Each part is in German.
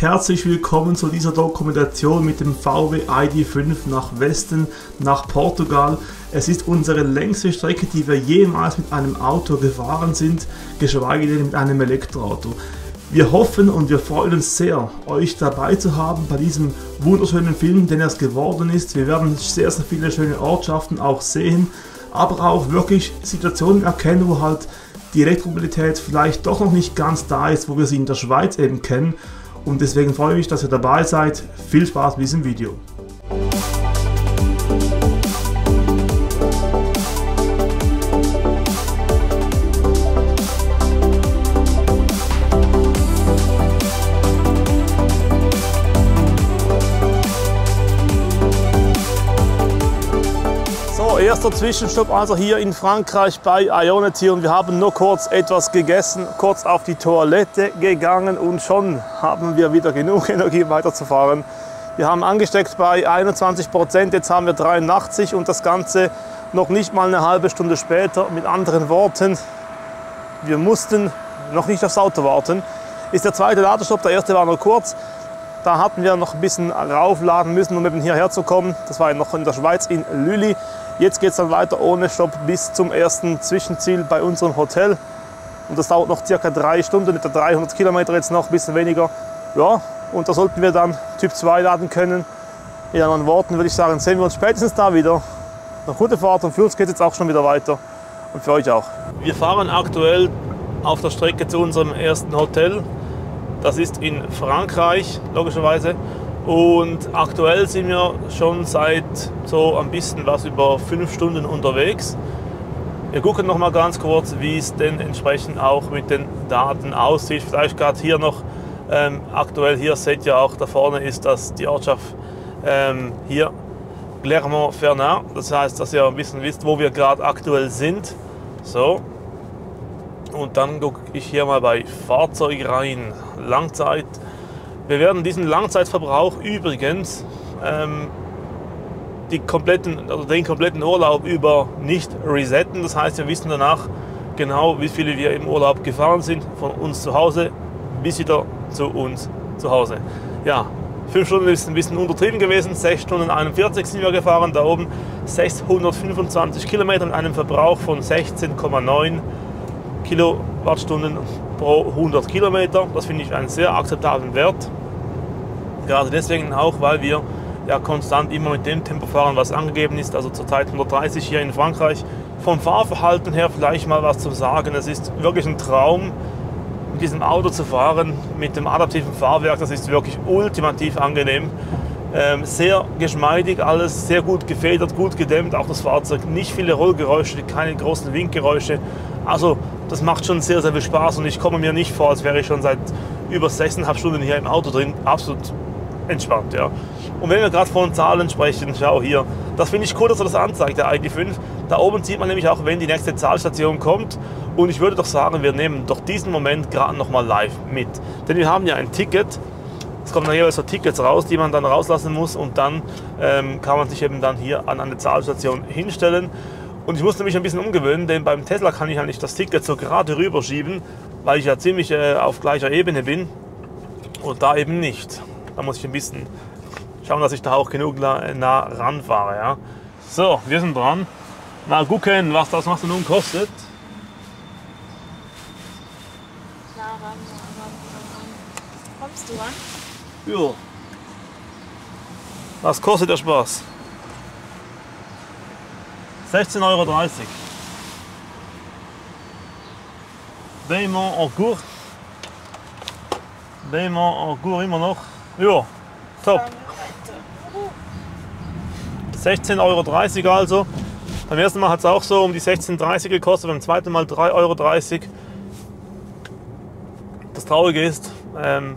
herzlich willkommen zu dieser Dokumentation mit dem VW ID5 nach Westen, nach Portugal. Es ist unsere längste Strecke, die wir jemals mit einem Auto gefahren sind, geschweige denn mit einem Elektroauto. Wir hoffen und wir freuen uns sehr, euch dabei zu haben bei diesem wunderschönen Film, den es geworden ist. Wir werden sehr, sehr viele schöne Ortschaften auch sehen, aber auch wirklich Situationen erkennen, wo halt die Elektromobilität vielleicht doch noch nicht ganz da ist, wo wir sie in der Schweiz eben kennen. Und deswegen freue ich mich, dass ihr dabei seid. Viel Spaß mit diesem Video. Erster Zwischenstopp also hier in Frankreich bei Ionity und wir haben nur kurz etwas gegessen, kurz auf die Toilette gegangen und schon haben wir wieder genug Energie weiterzufahren. Wir haben angesteckt bei 21 Prozent, jetzt haben wir 83 und das Ganze noch nicht mal eine halbe Stunde später. Mit anderen Worten, wir mussten noch nicht aufs Auto warten. Ist der zweite Ladestopp, der erste war nur kurz. Da hatten wir noch ein bisschen raufladen müssen, um eben hierher zu kommen. Das war noch in der Schweiz in Lülli. Jetzt geht es dann weiter ohne Stopp bis zum ersten Zwischenziel bei unserem Hotel. Und das dauert noch circa drei Stunden, etwa 300 Kilometer jetzt noch, ein bisschen weniger. Ja, und da sollten wir dann Typ 2 laden können. In anderen Worten würde ich sagen, sehen wir uns spätestens da wieder. Eine gute Fahrt und für uns geht es jetzt auch schon wieder weiter. Und für euch auch. Wir fahren aktuell auf der Strecke zu unserem ersten Hotel. Das ist in Frankreich, logischerweise. Und aktuell sind wir schon seit so ein bisschen was über fünf Stunden unterwegs. Wir gucken noch mal ganz kurz, wie es denn entsprechend auch mit den Daten aussieht. Vielleicht gerade hier noch ähm, aktuell hier seht ihr auch da vorne ist das die Ortschaft ähm, hier Clermont-Ferrand. Das heißt, dass ihr ein bisschen wisst, wo wir gerade aktuell sind. So. Und dann gucke ich hier mal bei Fahrzeug rein. Langzeit wir werden diesen Langzeitverbrauch übrigens ähm, kompletten, also den kompletten Urlaub über nicht resetten. Das heißt, wir wissen danach genau, wie viele wir im Urlaub gefahren sind, von uns zu Hause bis wieder zu uns zu Hause. Ja, fünf Stunden ist ein bisschen untertrieben gewesen, 6 Stunden 41 sind wir gefahren, da oben 625 Kilometer mit einem Verbrauch von 16,9 Kilowattstunden pro 100 Kilometer. Das finde ich einen sehr akzeptablen Wert. Gerade deswegen auch, weil wir ja konstant immer mit dem Tempo fahren, was angegeben ist, also zurzeit 130 hier in Frankreich. Vom Fahrverhalten her vielleicht mal was zu sagen. Es ist wirklich ein Traum, mit diesem Auto zu fahren, mit dem adaptiven Fahrwerk. Das ist wirklich ultimativ angenehm. Ähm, sehr geschmeidig, alles sehr gut gefedert, gut gedämmt, auch das Fahrzeug. Nicht viele Rollgeräusche, keine großen Winkgeräusche. Also das macht schon sehr, sehr viel Spaß und ich komme mir nicht vor, als wäre ich schon seit über 6,5 Stunden hier im Auto drin. Absolut entspannt. Ja. Und wenn wir gerade von Zahlen sprechen, schau hier, das finde ich cool, dass er das anzeigt, der ID5. Da oben sieht man nämlich auch, wenn die nächste Zahlstation kommt. Und ich würde doch sagen, wir nehmen doch diesen Moment gerade nochmal live mit. Denn wir haben ja ein Ticket. Es kommen dann jeweils so Tickets raus, die man dann rauslassen muss. Und dann ähm, kann man sich eben dann hier an eine Zahlstation hinstellen. Und ich musste mich ein bisschen umgewöhnen, denn beim Tesla kann ich ja nicht das Ticket so gerade rüberschieben, weil ich ja ziemlich äh, auf gleicher Ebene bin. Und da eben nicht. Da muss ich ein bisschen schauen, dass ich da auch genug nah ranfahre. Ja. So, wir sind dran. Mal gucken, was das Ganze nun kostet. Na, ran, ran. Kommst du ran? Ja. Was kostet der Spaß? 16,30 Euro. Paiement en cours. Paiement en cours immer noch. Ja, top. 16,30 Euro also. Beim ersten Mal hat es auch so um die 16,30 Euro gekostet, beim zweiten Mal 3,30 Euro. Das Traurige ist, ähm,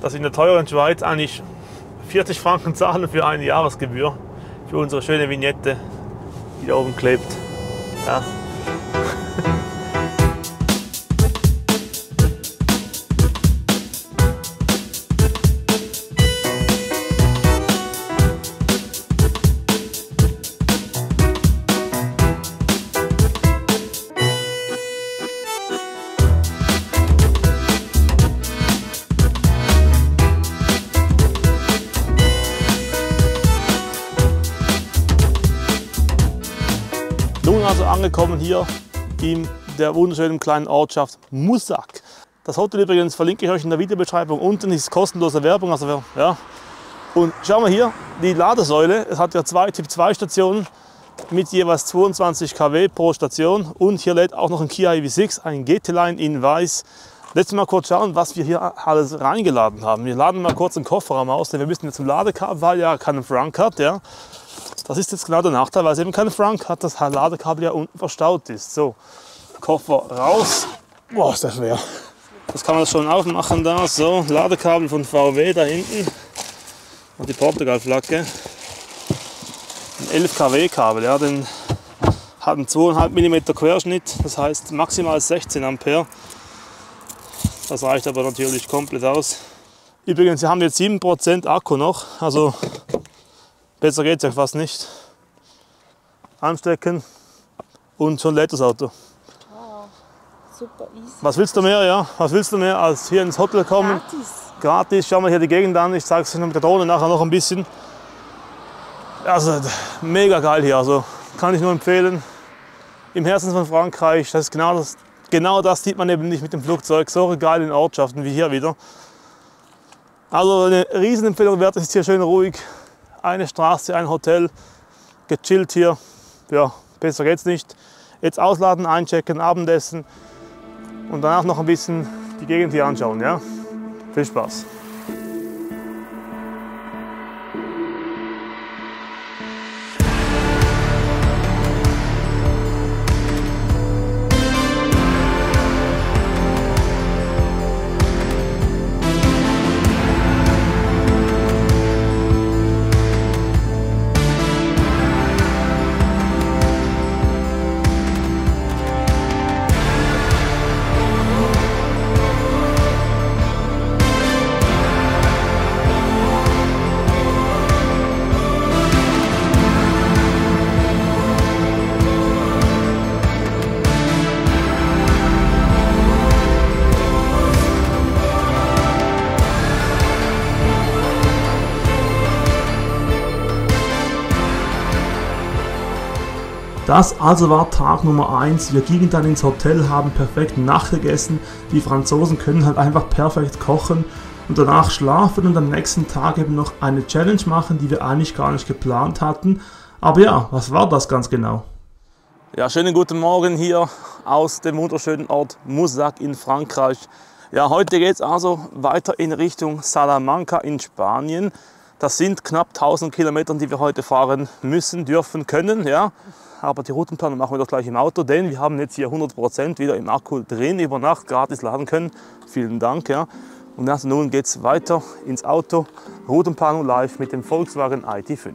dass in der teuren Schweiz eigentlich 40 Franken zahlen für eine Jahresgebühr für unsere schöne Vignette, die da oben klebt. Ja. Hier in der wunderschönen kleinen Ortschaft Musak. Das Hotel übrigens verlinke ich euch in der Videobeschreibung unten, ist kostenlose Werbung. Also, ja. Und schauen wir hier, die Ladesäule, es hat ja zwei Typ 2 Stationen mit jeweils 22 kW pro Station und hier lädt auch noch ein Kia EV6, ein GT-Line in weiß. Letztes Mal kurz schauen, was wir hier alles reingeladen haben. Wir laden mal kurz den Kofferraum aus, denn wir müssen jetzt zum Ladekabel, weil ja keinen Frank hat. Ja. Das ist jetzt genau der Nachteil, weil es eben keinen Frank hat, das Ladekabel ja unten verstaut ist. So, Koffer raus. Boah, ist das schwer. Das kann man schon aufmachen da. So, Ladekabel von VW da hinten. Und die Portugal-Flagge. Ein 11 kW Kabel, ja, den hat einen 2,5 mm Querschnitt, das heißt maximal 16 Ampere. Das reicht aber natürlich komplett aus. Übrigens, wir haben jetzt 7% Akku noch, also besser geht es ja fast nicht. Anstecken und schon lädt das Auto. Wow, super easy. Was willst du mehr, ja? Was willst du mehr als hier ins Hotel kommen? Gratis. Gratis, schauen wir hier die Gegend an. Ich zeige es euch mit der Drohne nachher noch ein bisschen. Also mega geil hier, also kann ich nur empfehlen. Im Herzen von Frankreich, das ist genau das, genau das sieht man eben nicht mit dem Flugzeug. So geil in Ortschaften wie hier wieder. Also eine Riesenempfehlung wert, es ist hier schön ruhig. Eine Straße, ein Hotel, gechillt hier. Ja, besser geht's nicht. Jetzt ausladen, einchecken, Abendessen und danach noch ein bisschen die Gegend hier anschauen. Ja? Viel Spaß. Das also war Tag Nummer 1. Wir gingen dann ins Hotel, haben perfekt nachgegessen. Die Franzosen können halt einfach perfekt kochen und danach schlafen und am nächsten Tag eben noch eine Challenge machen, die wir eigentlich gar nicht geplant hatten. Aber ja, was war das ganz genau? Ja, schönen guten Morgen hier aus dem wunderschönen Ort Musac in Frankreich. Ja, heute geht es also weiter in Richtung Salamanca in Spanien. Das sind knapp 1000 Kilometer, die wir heute fahren müssen, dürfen, können. Ja aber die Routenplanung machen wir doch gleich im Auto, denn wir haben jetzt hier 100% wieder im Akku drin, über Nacht gratis laden können. Vielen Dank. Ja. Und also nun geht es weiter ins Auto, Routenplanung live mit dem Volkswagen ID.5.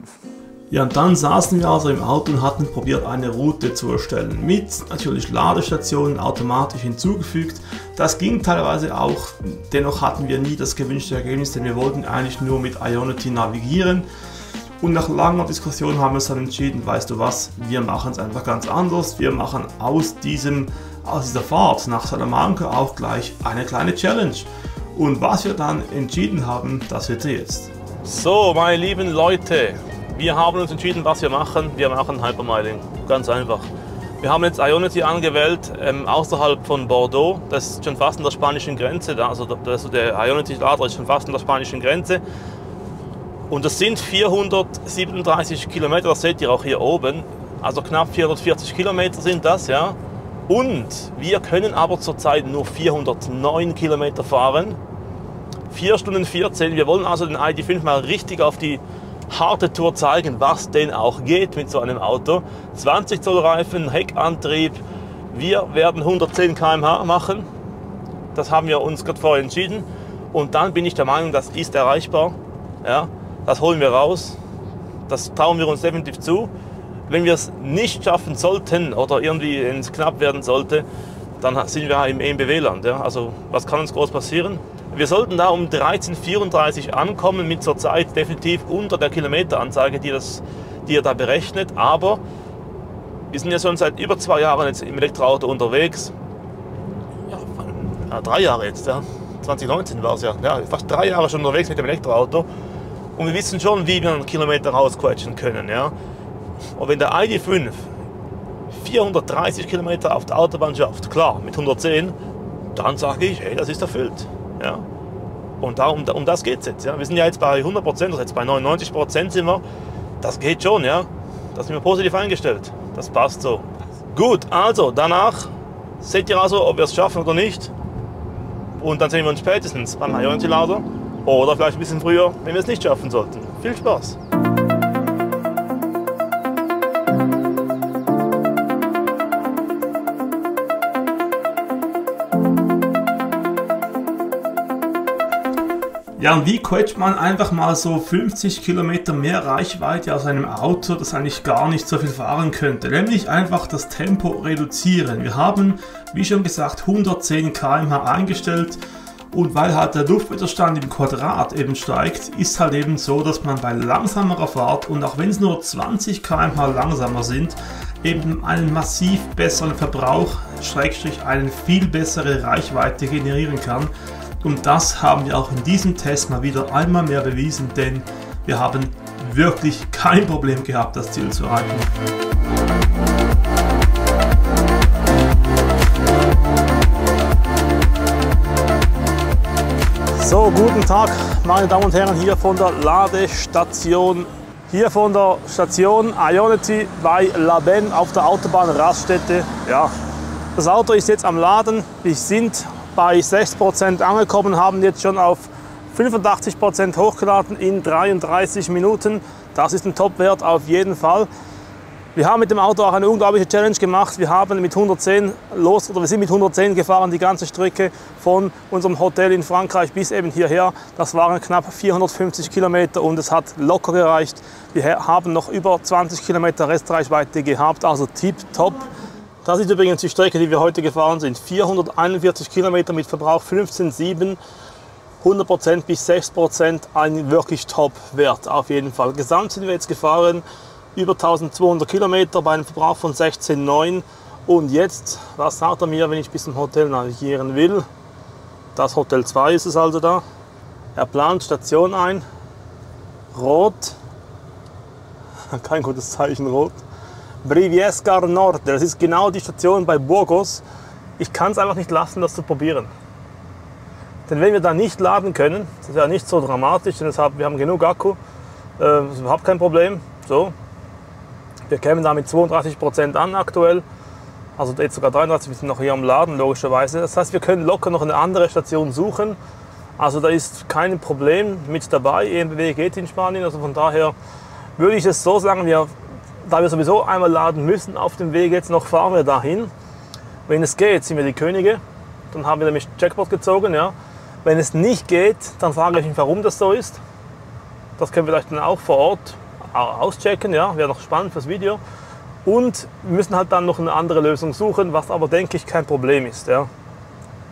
Ja, und dann saßen wir also im Auto und hatten probiert, eine Route zu erstellen. Mit natürlich Ladestationen automatisch hinzugefügt. Das ging teilweise auch, dennoch hatten wir nie das gewünschte Ergebnis, denn wir wollten eigentlich nur mit Ionity navigieren. Und nach langer Diskussion haben wir uns dann entschieden, weißt du was, wir machen es einfach ganz anders. Wir machen aus, diesem, aus dieser Fahrt nach Salamanca auch gleich eine kleine Challenge. Und was wir dann entschieden haben, das seht ihr jetzt. So, meine lieben Leute, wir haben uns entschieden, was wir machen. Wir machen Hypermiling. Ganz einfach. Wir haben jetzt Ionity angewählt, ähm, außerhalb von Bordeaux. Das ist schon fast an der spanischen Grenze. Also, also der Ionity-Lader ist schon fast an der spanischen Grenze. Und das sind 437 Kilometer, das seht ihr auch hier oben. Also knapp 440 Kilometer sind das, ja. Und wir können aber zurzeit nur 409 Kilometer fahren. 4 Stunden 14. Wir wollen also den ID5 mal richtig auf die harte Tour zeigen, was denn auch geht mit so einem Auto. 20 Zoll Reifen, Heckantrieb. Wir werden 110 km/h machen. Das haben wir uns gerade vorher entschieden. Und dann bin ich der Meinung, das ist erreichbar. Ja. Das holen wir raus. Das trauen wir uns definitiv zu. Wenn wir es nicht schaffen sollten oder irgendwie ins knapp werden sollte, dann sind wir im EMBW-Land. Ja? Also was kann uns groß passieren? Wir sollten da um 13.34 ankommen mit zurzeit definitiv unter der Kilometeranzeige, die, das, die er da berechnet. Aber wir sind ja schon seit über zwei Jahren jetzt im Elektroauto unterwegs. Ja drei Jahre jetzt, ja. 2019 war es ja. ja. Fast drei Jahre schon unterwegs mit dem Elektroauto. Und wir wissen schon, wie wir einen Kilometer rausquetschen können. Ja? Und wenn der ID5 430 Kilometer auf der Autobahn schafft, klar, mit 110, dann sage ich, hey, das ist erfüllt. Ja. Und da, um, das geht es jetzt. Ja. Wir sind ja jetzt bei 100 Prozent, also jetzt bei 99 Prozent sind wir. Das geht schon, ja. Da sind wir positiv eingestellt. Das passt so. Gut, also danach seht ihr also, ob wir es schaffen oder nicht. Und dann sehen wir uns spätestens beim Ionity Lader oder vielleicht ein bisschen früher, wenn wir es nicht schaffen sollten. Viel Spaß! Ja, und wie quetscht man einfach mal so 50 Kilometer mehr Reichweite aus einem Auto, das eigentlich gar nicht so viel fahren könnte? Nämlich einfach das Tempo reduzieren. Wir haben, wie schon gesagt, 110 km/h eingestellt. Und weil halt der Luftwiderstand im Quadrat eben steigt, ist halt eben so, dass man bei langsamerer Fahrt und auch wenn es nur 20 km/h langsamer sind, eben einen massiv besseren Verbrauch, Schrägstrich eine viel bessere Reichweite generieren kann. Und das haben wir auch in diesem Test mal wieder einmal mehr bewiesen, denn wir haben wirklich kein Problem gehabt, das Ziel zu erreichen. So, guten Tag, meine Damen und Herren, hier von der Ladestation. Hier von der Station Ionity bei Laben auf der Autobahn Raststätte. Ja, das Auto ist jetzt am Laden. Wir sind bei 6% angekommen, haben jetzt schon auf 85% hochgeladen in 33 Minuten. Das ist ein Top-Wert auf jeden Fall. Wir haben mit dem Auto auch eine unglaubliche Challenge gemacht. Wir haben mit 110 los oder wir sind mit 110 gefahren die ganze Strecke von unserem Hotel in Frankreich bis eben hierher. Das waren knapp 450 Kilometer und es hat locker gereicht. Wir haben noch über 20 Kilometer Restreichweite gehabt, also tip top. Das ist übrigens die Strecke, die wir heute gefahren sind. 441 Kilometer mit Verbrauch 15,7. 100% bis 6% ein wirklich Top-Wert auf jeden Fall. Gesamt sind wir jetzt gefahren über 1200 Kilometer bei einem Verbrauch von 16,9. Und jetzt, was sagt er mir, wenn ich bis zum Hotel navigieren will? Das Hotel 2 ist es also da. Er plant Station ein. Rot. Kein gutes Zeichen, rot. Briviescar Nord. Das ist genau die Station bei Burgos. Ich kann es einfach nicht lassen, das zu probieren. Denn wenn wir da nicht laden können, das ist ja nicht so dramatisch, denn deshalb, wir haben genug Akku, äh, ist überhaupt kein Problem. So. Wir kämen da mit 32% an aktuell, also jetzt sogar 33, wir sind noch hier am Laden logischerweise. Das heißt, wir können locker noch eine andere Station suchen. Also da ist kein Problem mit dabei. EMBW geht in Spanien, also von daher würde ich es so sagen, wir da wir sowieso einmal laden müssen auf dem Weg jetzt noch, fahren wir dahin. Wenn es geht, sind wir die Könige. Dann haben wir nämlich Jackpot gezogen. Ja. Wenn es nicht geht, dann frage ich mich, warum das so ist. Das können wir vielleicht dann auch vor Ort auschecken. Ja. Wäre noch spannend fürs Video. Und wir müssen halt dann noch eine andere Lösung suchen, was aber denke ich kein Problem ist. Ja.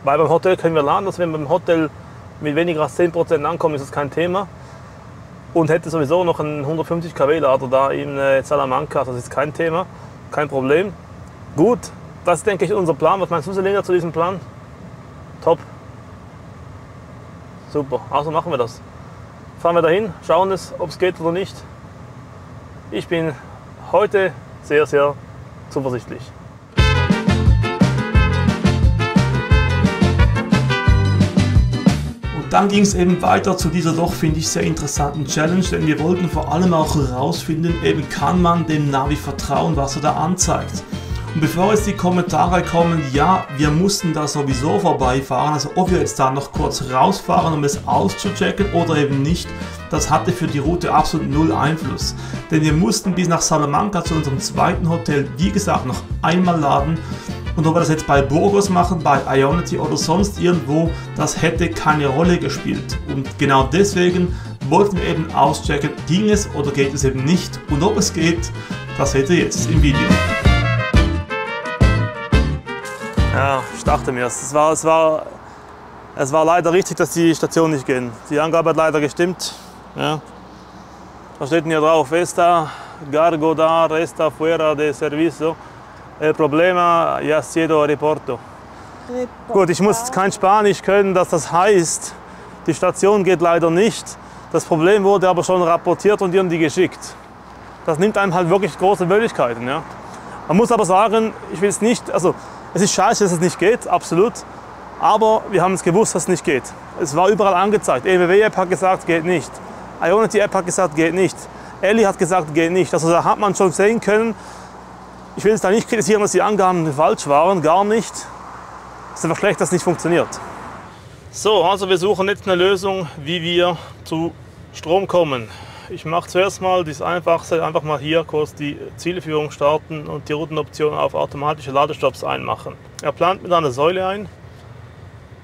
Weil beim Hotel können wir laden, also wenn wir beim Hotel mit weniger als 10% ankommen, ist das kein Thema und hätte sowieso noch einen 150 kW Lader da in äh, Salamanca. Das ist kein Thema, kein Problem. Gut, das ist, denke ich unser Plan. Was meinst du, Selina, zu diesem Plan? Top. Super, also machen wir das. Fahren wir dahin, schauen es, ob es geht oder nicht. Ich bin heute sehr, sehr zuversichtlich. Dann ging es eben weiter zu dieser doch, finde ich, sehr interessanten Challenge, denn wir wollten vor allem auch herausfinden, eben kann man dem Navi vertrauen, was er da anzeigt. Und bevor jetzt die Kommentare kommen, ja, wir mussten da sowieso vorbeifahren, also ob wir jetzt da noch kurz rausfahren, um es auszuchecken oder eben nicht, das hatte für die Route absolut null Einfluss. Denn wir mussten bis nach Salamanca zu unserem zweiten Hotel, wie gesagt, noch einmal laden und ob wir das jetzt bei Burgos machen, bei Ionity oder sonst irgendwo, das hätte keine Rolle gespielt. Und genau deswegen wollten wir eben auschecken, ging es oder geht es eben nicht. Und ob es geht, das seht ihr jetzt im Video. Ja, ich dachte mir, es war, es, war, es war leider richtig, dass die Station nicht gehen. Die Angabe hat leider gestimmt. Ja. Da steht hier drauf, Esta Gargo da resta fuera de servicio. El problema ya sido reporto. Gut, ich muss kein Spanisch können, dass das heißt, die Station geht leider nicht. Das Problem wurde aber schon rapportiert und irgendwie geschickt. Das nimmt einem halt wirklich große Möglichkeiten. Ja? Man muss aber sagen, ich will es nicht, also es ist scheiße, dass es nicht geht, absolut. Aber wir haben es gewusst, dass es nicht geht. Es war überall angezeigt. EWW-App hat gesagt, geht nicht. Ionity-App hat gesagt, geht nicht. Ellie hat gesagt, geht nicht. Also da hat man schon sehen können, ich will es da nicht kritisieren, dass die Angaben falsch waren, gar nicht. Es ist einfach schlecht, dass es nicht funktioniert. So, also wir suchen jetzt eine Lösung, wie wir zu Strom kommen. Ich mache zuerst mal das Einfachste, einfach mal hier kurz die Zielführung starten und die Routenoption auf automatische Ladestopps einmachen. Er plant mit einer Säule ein,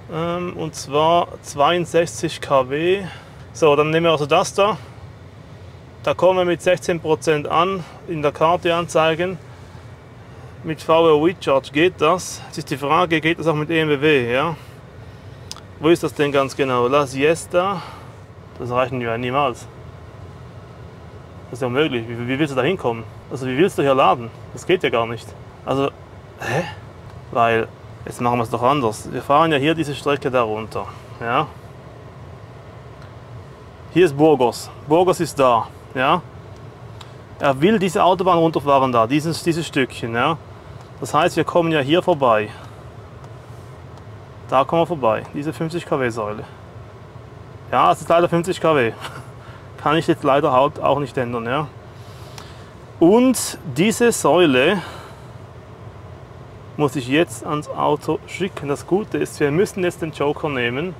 ähm, und zwar 62 kW. So, dann nehmen wir also das da. Da kommen wir mit 16% an, in der Karte anzeigen. Mit VR WeCharge geht das. Jetzt ist die Frage, geht das auch mit EMBW? Ja? Wo ist das denn ganz genau? La Siesta, das reichen ja niemals. Das ist ja unmöglich. Wie, wie willst du da hinkommen? Also wie willst du hier laden? Das geht ja gar nicht. Also, hä? Weil, jetzt machen wir es doch anders. Wir fahren ja hier diese Strecke da runter. Ja? Hier ist Burgos. Burgos ist da. Ja? Er will diese Autobahn runterfahren da, dieses, dieses Stückchen. Ja? Das heißt, wir kommen ja hier vorbei. Da kommen wir vorbei, diese 50 kW Säule. Ja, es ist leider 50 kW. Kann ich jetzt leider halt auch nicht ändern. Ja. Und diese Säule muss ich jetzt ans Auto schicken. Das Gute ist, wir müssen jetzt den Joker nehmen.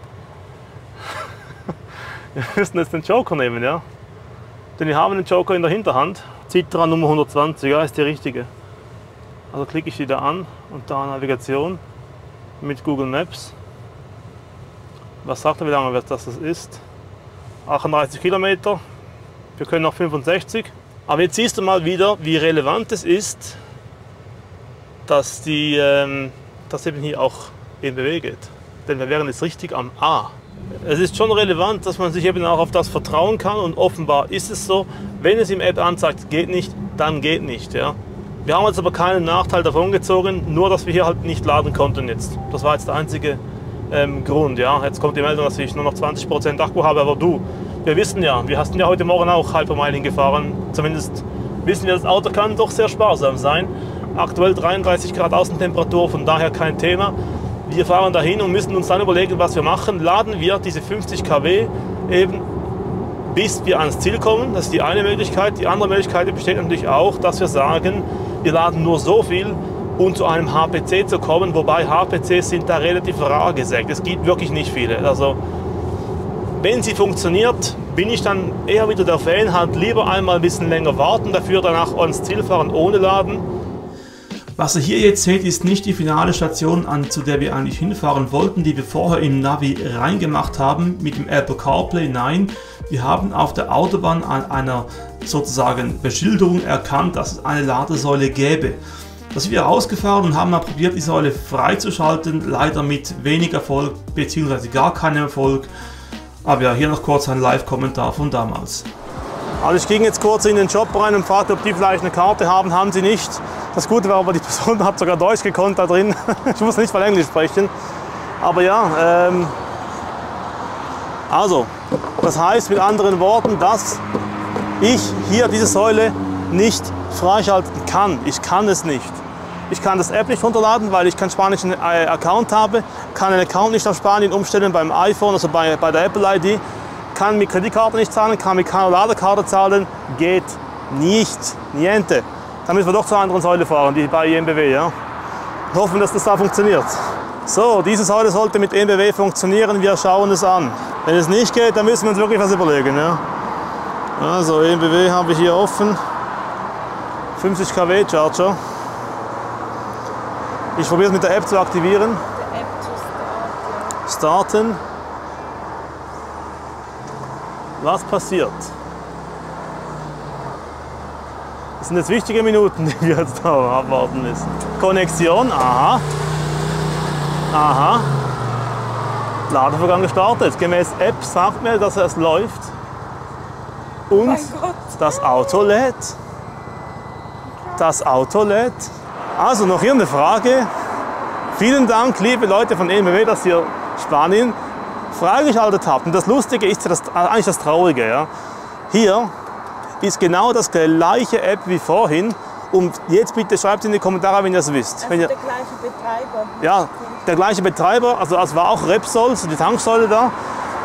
wir müssen jetzt den Joker nehmen, ja. Denn wir haben den Joker in der Hinterhand. Citra Nummer 120, ja, ist die richtige. Also klicke ich wieder an und da Navigation mit Google Maps. Was sagt er, wie lange das ist? 38 Kilometer. Wir können noch 65. Aber jetzt siehst du mal wieder, wie relevant es ist, dass, die, ähm, dass eben hier auch in Bewegung geht. Denn wir wären jetzt richtig am A. Es ist schon relevant, dass man sich eben auch auf das vertrauen kann und offenbar ist es so, wenn es im App anzeigt, geht nicht, dann geht nicht. Ja. Wir haben jetzt aber keinen Nachteil davon gezogen, nur dass wir hier halt nicht laden konnten jetzt. Das war jetzt der einzige ähm, Grund. Ja. Jetzt kommt die Meldung, dass ich nur noch 20% Akku habe, aber du, wir wissen ja, wir hast ja heute Morgen auch Hypermiling gefahren. Zumindest wissen wir, das Auto kann doch sehr sparsam sein. Aktuell 33 Grad Außentemperatur, von daher kein Thema. Wir fahren dahin und müssen uns dann überlegen, was wir machen. Laden wir diese 50 kW eben bis wir ans Ziel kommen. Das ist die eine Möglichkeit. Die andere Möglichkeit besteht natürlich auch, dass wir sagen, wir laden nur so viel, um zu einem HPC zu kommen, wobei HPCs sind da relativ rar gesägt. Es gibt wirklich nicht viele. Also wenn sie funktioniert, bin ich dann eher wieder der Fan, halt lieber einmal ein bisschen länger warten, dafür danach ans Ziel fahren ohne Laden. Was ihr hier jetzt seht, ist nicht die finale Station, an, zu der wir eigentlich hinfahren wollten, die wir vorher im Navi reingemacht haben mit dem Apple CarPlay. Nein, wir haben auf der Autobahn an einer sozusagen Beschilderung erkannt, dass es eine Ladesäule gäbe. Da sind wir rausgefahren und haben mal probiert, die Säule freizuschalten, leider mit wenig Erfolg bzw. gar keinem Erfolg. Aber ja, hier noch kurz ein Live-Kommentar von damals. Also ich ging jetzt kurz in den Shop rein und fragte, ob die vielleicht eine Karte haben. Haben sie nicht. Das Gute war aber, die Person hat sogar Deutsch gekonnt da drin. Ich muss nicht mal Englisch sprechen. Aber ja, ähm, also, das heißt mit anderen Worten, dass ich hier diese Säule nicht freischalten kann. Ich kann es nicht. Ich kann das App nicht runterladen, weil ich keinen spanischen äh, Account habe, kann den Account nicht auf Spanien umstellen beim iPhone, also bei, bei der Apple ID, kann mit Kreditkarte nicht zahlen, kann mit keiner Ladekarte zahlen, geht nicht, niente. Dann müssen wir doch zur anderen Säule fahren, die bei EMBW. Ja? Hoffen, dass das da funktioniert. So, diese Säule sollte mit EMBW funktionieren, wir schauen es an. Wenn es nicht geht, dann müssen wir uns wirklich was überlegen. Ja? Also EMBW haben wir hier offen, 50 kW Charger. Ich probiere es mit der App zu aktivieren. Der App to start, Starten. Was passiert? Das sind jetzt wichtige Minuten, die wir jetzt da abwarten müssen. Konnexion, aha. Aha. Ladevorgang gestartet. Gemäß App sagt mir, dass es läuft. Und Gott. das Auto lädt. Das Auto lädt. Also noch hier eine Frage. Vielen Dank, liebe Leute von EMW, dass ihr Spanien freigeschaltet habt. Und das Lustige ist ja das, eigentlich das Traurige. Ja. Hier ist genau das gleiche App wie vorhin, Und jetzt bitte schreibt in die Kommentare, wenn ihr es wisst. Also wenn ihr, der gleiche Betreiber. ja, der gleiche Betreiber, also es war auch Repsol, so die Tanksäule da.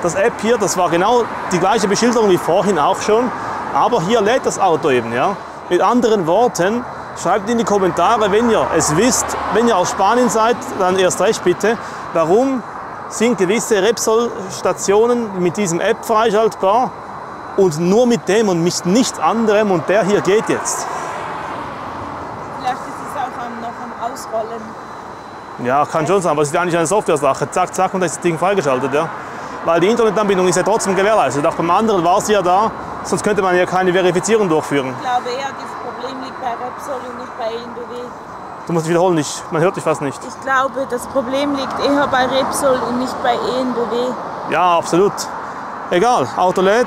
Das App hier, das war genau die gleiche Beschilderung wie vorhin auch schon. Aber hier lädt das Auto eben, ja. Mit anderen Worten, schreibt in die Kommentare, wenn ihr es wisst, wenn ihr aus Spanien seid, dann erst recht bitte, warum sind gewisse Repsol-Stationen mit diesem App freischaltbar und nur mit dem und mit nichts anderem und der hier geht jetzt. Vielleicht ist es auch am, noch am Ausrollen. Ja, kann schon sein, aber es ist ja eigentlich eine Software-Sache. Zack, zack, und das Ding freigeschaltet. Ja? Weil die Internetanbindung ist ja trotzdem gewährleistet. Auch beim anderen war sie ja da, sonst könnte man ja keine Verifizierung durchführen. Ich glaube eher, das Bei und nicht bei ENBW. Du musst dich wiederholen, ich, man hört dich fast nicht. Ich glaube, das Problem liegt eher bei Repsol und nicht bei ENBW. Ja, absolut. Egal, Auto lädt,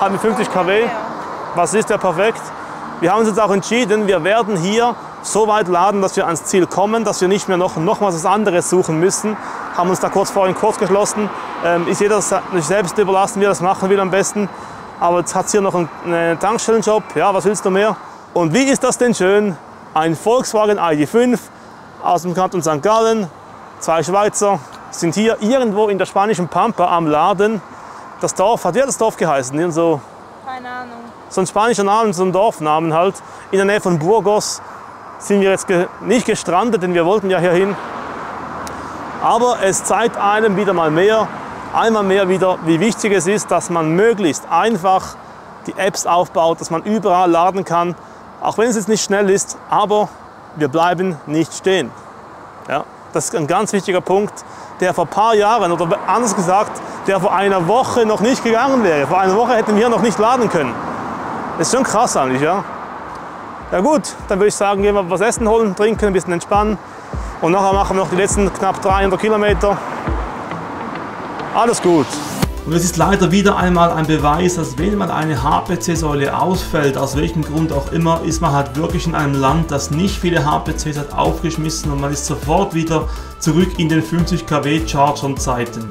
hat mit 50 kW. Was ist der perfekt? Wir haben uns jetzt auch entschieden, wir werden hier so weit laden, dass wir ans Ziel kommen, dass wir nicht mehr noch, noch mal was anderes suchen müssen. Haben uns da kurz vorhin kurz geschlossen. Ähm, ist jeder sich selbst überlassen, wie er das machen will am besten. Aber jetzt hat es hier noch einen, einen Tankstellenjob. Ja, was willst du mehr? Und wie ist das denn schön? Ein Volkswagen ID5 aus dem Kanton St. Gallen. Zwei Schweizer sind hier irgendwo in der spanischen Pampa am Laden. Das Dorf, hat hat das Dorf geheißen? Irgend so Keine Ahnung. so ein spanischer Name, so ein Dorfnamen halt. In der Nähe von Burgos sind wir jetzt ge nicht gestrandet, denn wir wollten ja hier hin. Aber es zeigt einem wieder mal mehr, einmal mehr wieder, wie wichtig es ist, dass man möglichst einfach die Apps aufbaut, dass man überall laden kann, auch wenn es jetzt nicht schnell ist, aber wir bleiben nicht stehen. Ja, das ist ein ganz wichtiger Punkt, der vor ein paar Jahren, oder anders gesagt, der vor einer Woche noch nicht gegangen wäre. Vor einer Woche hätten wir noch nicht laden können. Das ist schon krass eigentlich, ja. Ja gut, dann würde ich sagen, gehen wir was essen holen, trinken, ein bisschen entspannen. Und nachher machen wir noch die letzten knapp 300 Kilometer. Alles gut. Und es ist leider wieder einmal ein Beweis, dass wenn man eine HPC-Säule ausfällt, aus welchem Grund auch immer, ist man halt wirklich in einem Land, das nicht viele HPCs hat, aufgeschmissen und man ist sofort wieder zurück in den 50 kW Chargern-Zeiten.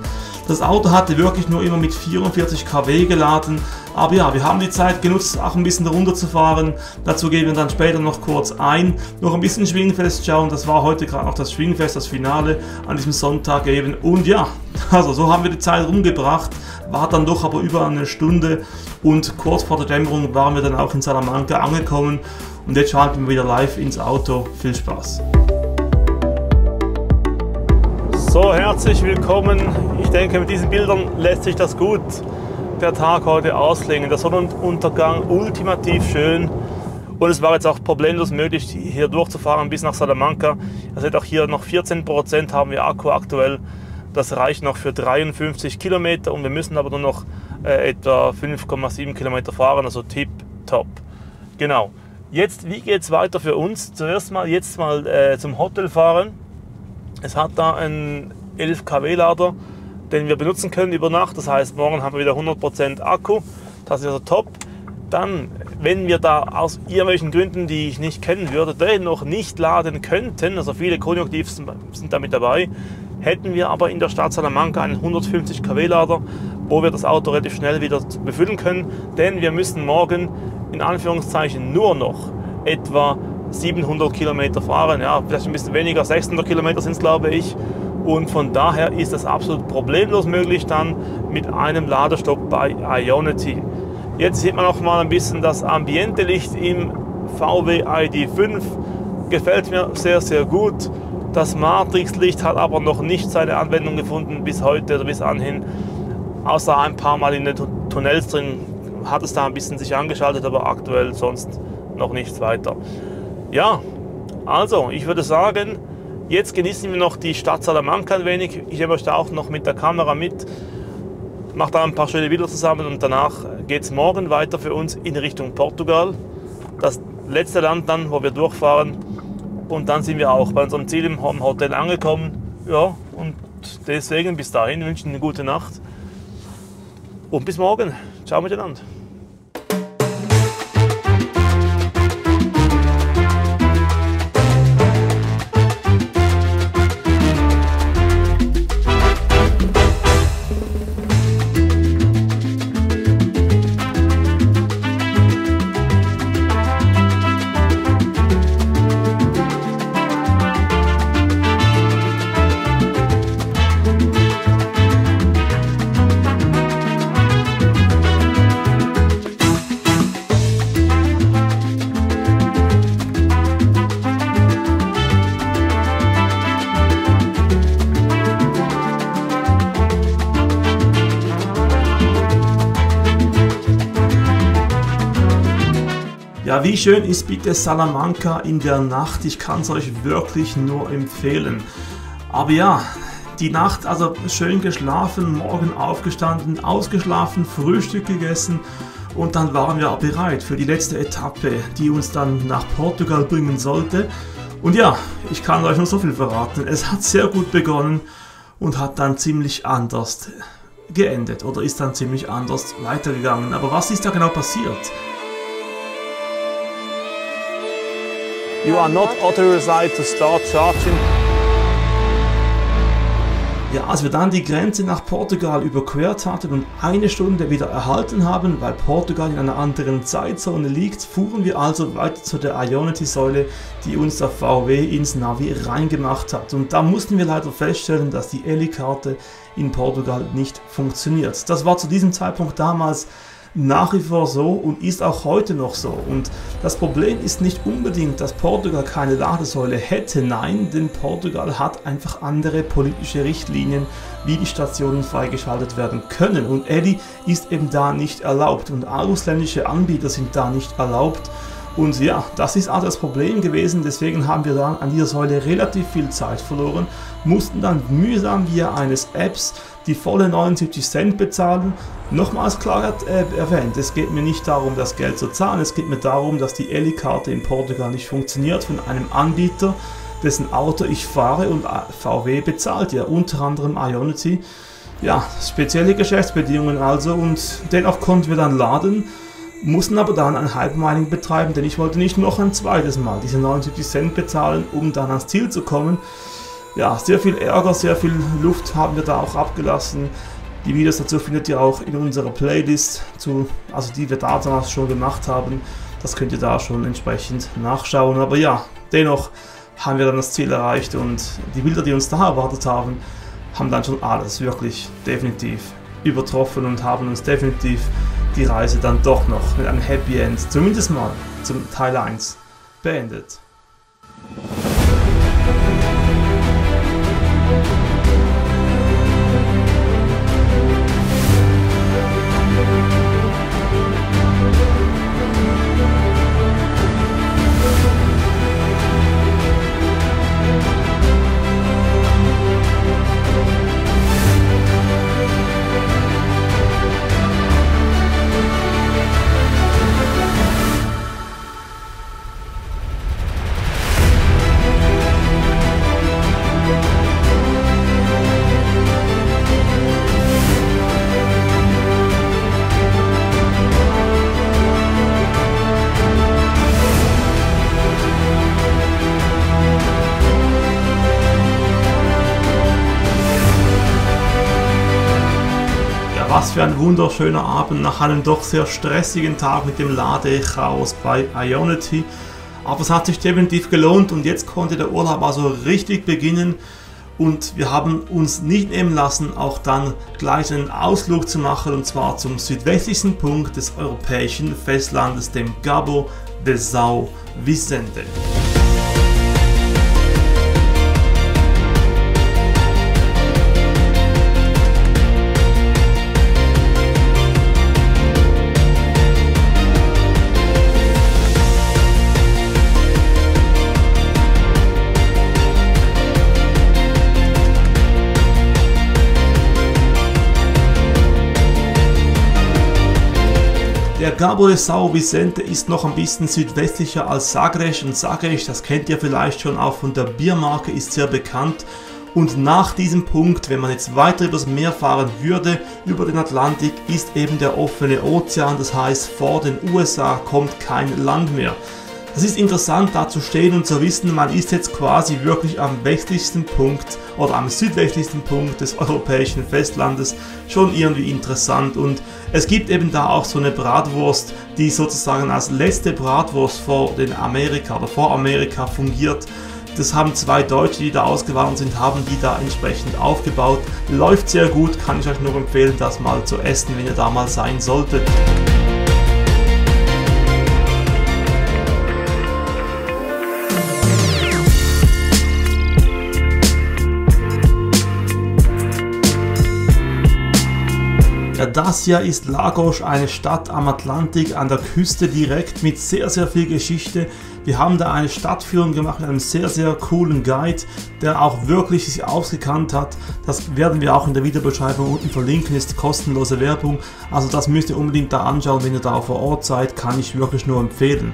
Das Auto hatte wirklich nur immer mit 44 kW geladen, aber ja, wir haben die Zeit genutzt, auch ein bisschen runterzufahren. Dazu gehen wir dann später noch kurz ein, noch ein bisschen Schwingfest schauen. Das war heute gerade noch das Schwingfest, das Finale an diesem Sonntag eben. Und ja, also so haben wir die Zeit rumgebracht, war dann doch aber über eine Stunde und kurz vor der Dämmerung waren wir dann auch in Salamanca angekommen. Und jetzt schalten wir wieder live ins Auto. Viel Spaß! So, herzlich willkommen. Ich denke, mit diesen Bildern lässt sich das gut der Tag heute ausklingen. Der Sonnenuntergang ultimativ schön. Und es war jetzt auch problemlos möglich, hier durchzufahren bis nach Salamanca. Ihr seht auch hier noch 14% haben wir Akku aktuell. Das reicht noch für 53 Kilometer und wir müssen aber nur noch äh, etwa 5,7 Kilometer fahren, also tip top. Genau. Jetzt, wie geht es weiter für uns? Zuerst mal jetzt mal äh, zum Hotel fahren. Es hat da einen 11 kW Lader, den wir benutzen können über Nacht. Das heißt, morgen haben wir wieder 100% Akku. Das ist also top. Dann, wenn wir da aus irgendwelchen Gründen, die ich nicht kennen würde, dennoch nicht laden könnten, also viele Konjunktiv sind sind damit dabei, hätten wir aber in der Stadt Salamanca einen 150 kW Lader, wo wir das Auto relativ schnell wieder befüllen können. Denn wir müssen morgen in Anführungszeichen nur noch etwa 700 Kilometer fahren. Ja, vielleicht ein bisschen weniger, 600 Kilometer sind es, glaube ich. Und von daher ist es absolut problemlos möglich dann mit einem Ladestopp bei Ionity. Jetzt sieht man auch mal ein bisschen das Ambiente-Licht im VW ID5. Gefällt mir sehr, sehr gut. Das Matrix-Licht hat aber noch nicht seine Anwendung gefunden bis heute oder bis anhin. Außer ein paar Mal in den Tu- Tunnels drin hat es da ein bisschen sich angeschaltet, aber aktuell sonst noch nichts weiter. Ja, also ich würde sagen, jetzt genießen wir noch die Stadt Salamanca ein wenig. Ich nehme euch da auch noch mit der Kamera mit, mache da ein paar schöne Bilder zusammen und danach geht es morgen weiter für uns in Richtung Portugal. Das letzte Land dann, wo wir durchfahren. Und dann sind wir auch bei unserem Ziel im Hotel angekommen. Ja, und deswegen bis dahin wünschen eine gute Nacht. Und bis morgen. Ciao miteinander. Wie schön ist bitte Salamanca in der Nacht? Ich kann es euch wirklich nur empfehlen. Aber ja, die Nacht also schön geschlafen, morgen aufgestanden, ausgeschlafen, Frühstück gegessen und dann waren wir bereit für die letzte Etappe, die uns dann nach Portugal bringen sollte. Und ja, ich kann euch nur so viel verraten. Es hat sehr gut begonnen und hat dann ziemlich anders geendet oder ist dann ziemlich anders weitergegangen. Aber was ist da genau passiert? You are not authorized to start charging. Ja, als wir dann die Grenze nach Portugal überquert hatten und eine Stunde wieder erhalten haben, weil Portugal in einer anderen Zeitzone liegt, fuhren wir also weiter zu der Ionity-Säule, die uns der VW ins Navi reingemacht hat. Und da mussten wir leider feststellen, dass die Eli-Karte in Portugal nicht funktioniert. Das war zu diesem Zeitpunkt damals nach wie vor so und ist auch heute noch so. Und das Problem ist nicht unbedingt, dass Portugal keine Ladesäule hätte. Nein, denn Portugal hat einfach andere politische Richtlinien, wie die Stationen freigeschaltet werden können. Und Eddy ist eben da nicht erlaubt und ausländische Anbieter sind da nicht erlaubt. Und ja, das ist auch das Problem gewesen. Deswegen haben wir dann an dieser Säule relativ viel Zeit verloren, mussten dann mühsam via eines Apps die volle 79 Cent bezahlen. Nochmals klar äh, erwähnt, es geht mir nicht darum, das Geld zu zahlen, es geht mir darum, dass die Eli-Karte in Portugal nicht funktioniert von einem Anbieter, dessen Auto ich fahre und VW bezahlt ja unter anderem Ionity. Ja, spezielle Geschäftsbedingungen also und dennoch konnten wir dann laden mussten aber dann ein Halbmining betreiben, denn ich wollte nicht noch ein zweites Mal diese 79 Cent bezahlen, um dann ans Ziel zu kommen. Ja, sehr viel Ärger, sehr viel Luft haben wir da auch abgelassen. Die Videos dazu findet ihr auch in unserer Playlist, zu, also die wir da damals schon gemacht haben. Das könnt ihr da schon entsprechend nachschauen. Aber ja, dennoch haben wir dann das Ziel erreicht und die Bilder, die uns da erwartet haben, haben dann schon alles wirklich definitiv übertroffen und haben uns definitiv die Reise dann doch noch mit einem Happy End, zumindest mal zum Teil 1, beendet. Ein wunderschöner Abend nach einem doch sehr stressigen Tag mit dem Ladechaos bei Ionity. Aber es hat sich definitiv gelohnt und jetzt konnte der Urlaub also richtig beginnen. Und wir haben uns nicht nehmen lassen, auch dann gleich einen Ausflug zu machen und zwar zum südwestlichsten Punkt des europäischen Festlandes, dem Gabo de São Vicente. Der Gabo de São Vicente ist noch ein bisschen südwestlicher als Sagres und Sagres, das kennt ihr vielleicht schon auch von der Biermarke, ist sehr bekannt. Und nach diesem Punkt, wenn man jetzt weiter übers Meer fahren würde, über den Atlantik, ist eben der offene Ozean, das heißt vor den USA kommt kein Land mehr. Es ist interessant da zu stehen und zu wissen, man ist jetzt quasi wirklich am westlichsten Punkt oder am südwestlichsten Punkt des europäischen Festlandes. Schon irgendwie interessant und es gibt eben da auch so eine Bratwurst, die sozusagen als letzte Bratwurst vor den Amerika oder vor Amerika fungiert. Das haben zwei Deutsche, die da ausgewandert sind, haben die da entsprechend aufgebaut. Läuft sehr gut, kann ich euch nur empfehlen, das mal zu essen, wenn ihr da mal sein solltet. Hier ist Lagos, eine Stadt am Atlantik, an der Küste direkt mit sehr, sehr viel Geschichte. Wir haben da eine Stadtführung gemacht mit einem sehr, sehr coolen Guide, der auch wirklich sich ausgekannt hat. Das werden wir auch in der Videobeschreibung unten verlinken, ist kostenlose Werbung. Also das müsst ihr unbedingt da anschauen, wenn ihr da vor Ort seid, kann ich wirklich nur empfehlen.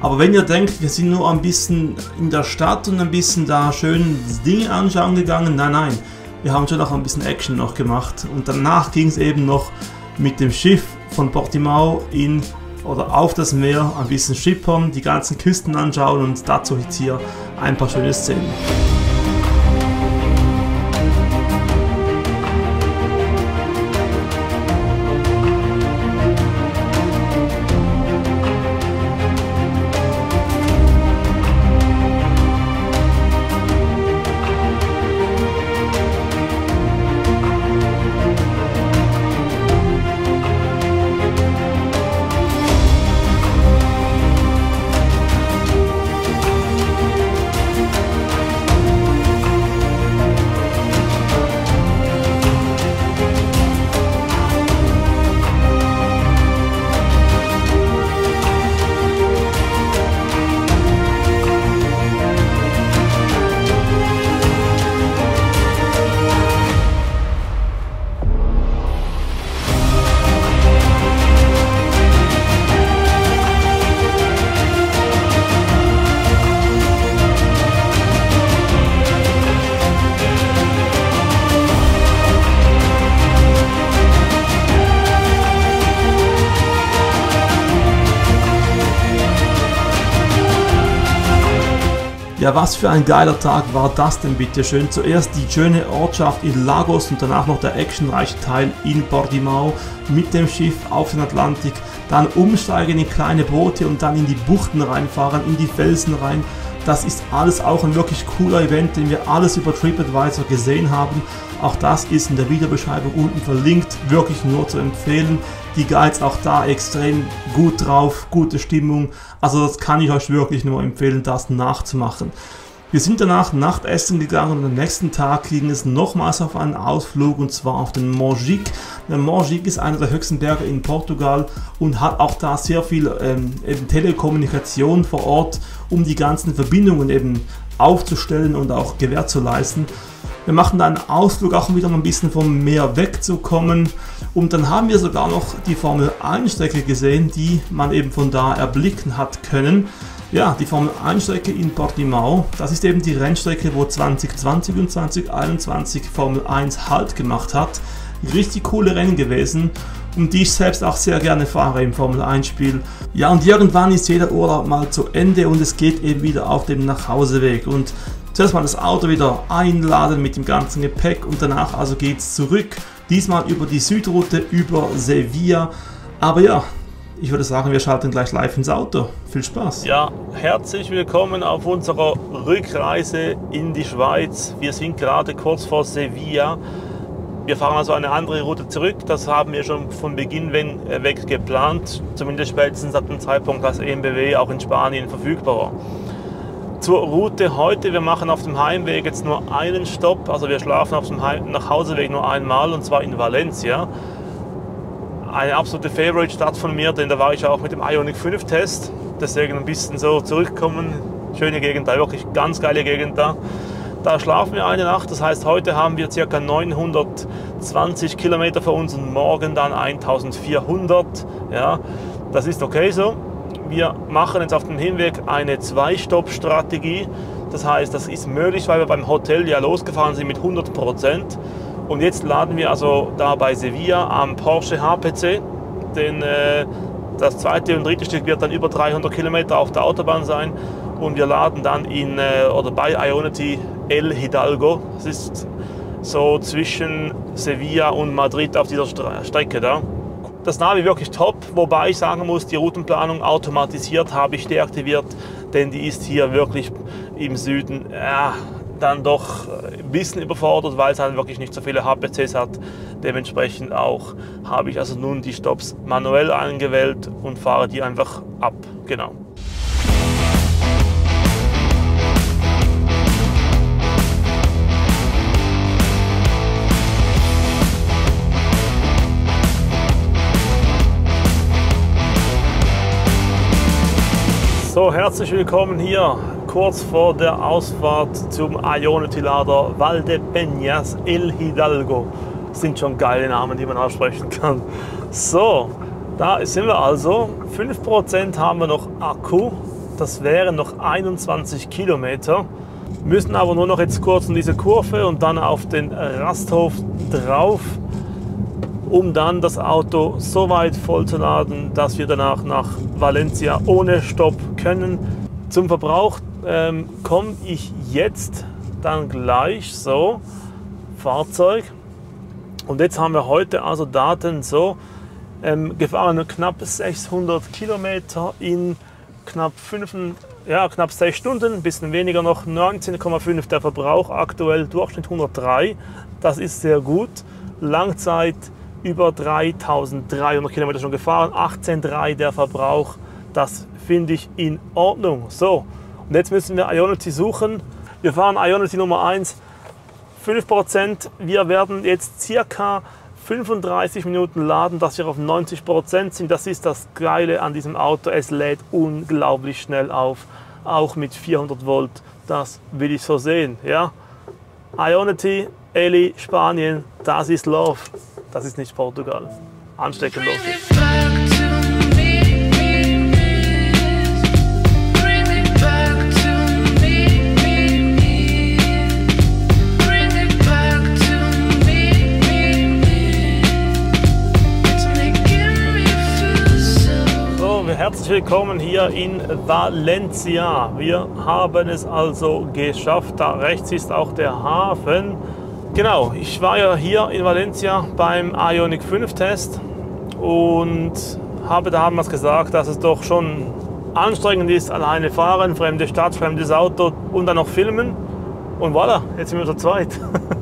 Aber wenn ihr denkt, wir sind nur ein bisschen in der Stadt und ein bisschen da schön Dinge anschauen gegangen, nein, nein wir haben schon noch ein bisschen Action noch gemacht und danach ging es eben noch mit dem Schiff von Portimao in oder auf das Meer ein bisschen schippern, die ganzen Küsten anschauen und dazu jetzt hier ein paar schöne Szenen. Ja, was für ein geiler Tag war das denn bitte schön. Zuerst die schöne Ortschaft in Lagos und danach noch der actionreiche Teil in Portimao mit dem Schiff auf den Atlantik, dann umsteigen in kleine Boote und dann in die Buchten reinfahren, in die Felsen rein. Das ist alles auch ein wirklich cooler Event, den wir alles über TripAdvisor gesehen haben. Auch das ist in der Videobeschreibung unten verlinkt, wirklich nur zu empfehlen. Die Guides auch da extrem gut drauf, gute Stimmung. Also das kann ich euch wirklich nur empfehlen, das nachzumachen. Wir sind danach Nachtessen gegangen und am nächsten Tag ging es nochmals auf einen Ausflug und zwar auf den Mongique. Der Mongique ist einer der höchsten Berge in Portugal und hat auch da sehr viel ähm, Telekommunikation vor Ort, um die ganzen Verbindungen eben aufzustellen und auch Gewähr zu leisten. Wir machen da einen Ausflug auch wieder um ein bisschen vom Meer wegzukommen. Und dann haben wir sogar noch die Formel 1 Strecke gesehen, die man eben von da erblicken hat können. Ja, die Formel 1 Strecke in Portimao, das ist eben die Rennstrecke, wo 2020 und 2021 Formel 1 Halt gemacht hat. Richtig coole Rennen gewesen und die ich selbst auch sehr gerne fahre im Formel 1 Spiel. Ja, und irgendwann ist jeder Urlaub mal zu Ende und es geht eben wieder auf dem Nachhauseweg. Und Zuerst mal das Auto wieder einladen mit dem ganzen Gepäck und danach also geht es zurück. Diesmal über die Südroute über Sevilla. Aber ja, ich würde sagen, wir schalten gleich live ins Auto. Viel Spaß. Ja, herzlich willkommen auf unserer Rückreise in die Schweiz. Wir sind gerade kurz vor Sevilla. Wir fahren also eine andere Route zurück. Das haben wir schon von Beginn weg geplant. Zumindest spätestens ab dem Zeitpunkt, als EMBW auch in Spanien verfügbar war. Zur Route heute, wir machen auf dem Heimweg jetzt nur einen Stopp, also wir schlafen auf dem Heim Nachhauseweg nur einmal und zwar in Valencia. Eine absolute Favorite-Stadt von mir, denn da war ich auch mit dem Ionic 5 Test, deswegen ein bisschen so zurückkommen. Schöne Gegend da, wirklich ganz geile Gegend da. Da schlafen wir eine Nacht, das heißt heute haben wir ca. 920 Kilometer vor uns und morgen dann 1400. Ja, das ist okay so wir machen jetzt auf dem Hinweg eine Zwei-Stopp-Strategie. Das heißt, das ist möglich, weil wir beim Hotel ja losgefahren sind mit 100 Prozent. Und jetzt laden wir also da bei Sevilla am Porsche HPC. Denn äh, das zweite und dritte Stück wird dann über 300 Kilometer auf der Autobahn sein. Und wir laden dann in äh, oder bei Ionity El Hidalgo. Das ist so zwischen Sevilla und Madrid auf dieser Strecke da das Navi wirklich top, wobei ich sagen muss, die Routenplanung automatisiert habe ich deaktiviert, denn die ist hier wirklich im Süden ja, dann doch ein bisschen überfordert, weil es halt wirklich nicht so viele HPCs hat. Dementsprechend auch habe ich also nun die Stops manuell eingewählt und fahre die einfach ab. Genau. So, herzlich willkommen hier kurz vor der Ausfahrt zum Ionity-Lader Valdepeñas El Hidalgo. Das sind schon geile Namen, die man aussprechen kann. So, da sind wir also. 5% haben wir noch Akku. Das wären noch 21 Kilometer. Müssen aber nur noch jetzt kurz in diese Kurve und dann auf den Rasthof drauf, um dann das Auto so weit vollzuladen, dass wir danach nach Valencia ohne Stopp können. Zum Verbrauch ähm, komme ich jetzt dann gleich so. Fahrzeug. Und jetzt haben wir heute also Daten so ähm, gefahren knapp 600 Kilometer in knapp 5, ja, knapp 6 Stunden, ein bisschen weniger noch, 19,5 der Verbrauch, aktuell Durchschnitt 103, das ist sehr gut. Langzeit über 3300 Kilometer schon gefahren, 18,3 der Verbrauch, das finde ich in Ordnung. So, und jetzt müssen wir Ionity suchen. Wir fahren Ionity Nummer 1, 5%. Wir werden jetzt circa 35 Minuten laden, dass wir auf 90% sind. Das ist das Geile an diesem Auto. Es lädt unglaublich schnell auf, auch mit 400 Volt. Das will ich so sehen. Ja? Ionity, Eli, Spanien, das ist Love. Das ist nicht Portugal. Ansteckend los. herzlich willkommen hier in Valencia. Wir haben es also geschafft. Da rechts ist auch der Hafen. Genau, ich war ja hier in Valencia beim Ionic 5 Test und habe damals gesagt, dass es doch schon anstrengend ist, alleine fahren, fremde Stadt, fremdes Auto und dann noch filmen. Und voilà, jetzt sind wir zu zweit.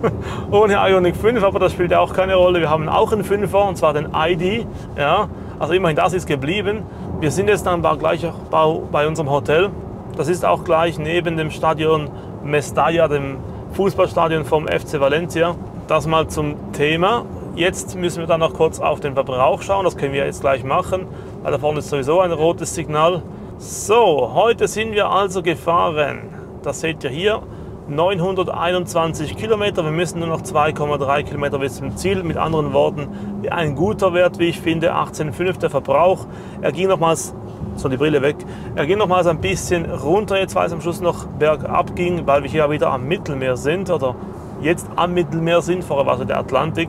Ohne Ionic 5, aber das spielt auch keine Rolle. Wir haben auch einen 5er, und zwar den ID. Ja, also immerhin das ist geblieben. Wir sind jetzt dann gleich bei unserem Hotel. Das ist auch gleich neben dem Stadion Mestalla, dem Fußballstadion vom FC Valencia. Das mal zum Thema. Jetzt müssen wir dann noch kurz auf den Verbrauch schauen. Das können wir jetzt gleich machen, weil da vorne ist sowieso ein rotes Signal. So, heute sind wir also gefahren. Das seht ihr hier. 921 Kilometer. Wir müssen nur noch 2,3 Kilometer bis zum Ziel. Mit anderen Worten, ein guter Wert, wie ich finde. 18,5 der Verbrauch. Er ging nochmals, so die Brille weg, er ging nochmals ein bisschen runter, jetzt weil es am Schluss noch bergab ging, weil wir hier wieder am Mittelmeer sind oder jetzt am Mittelmeer sind. Vorher war es der Atlantik.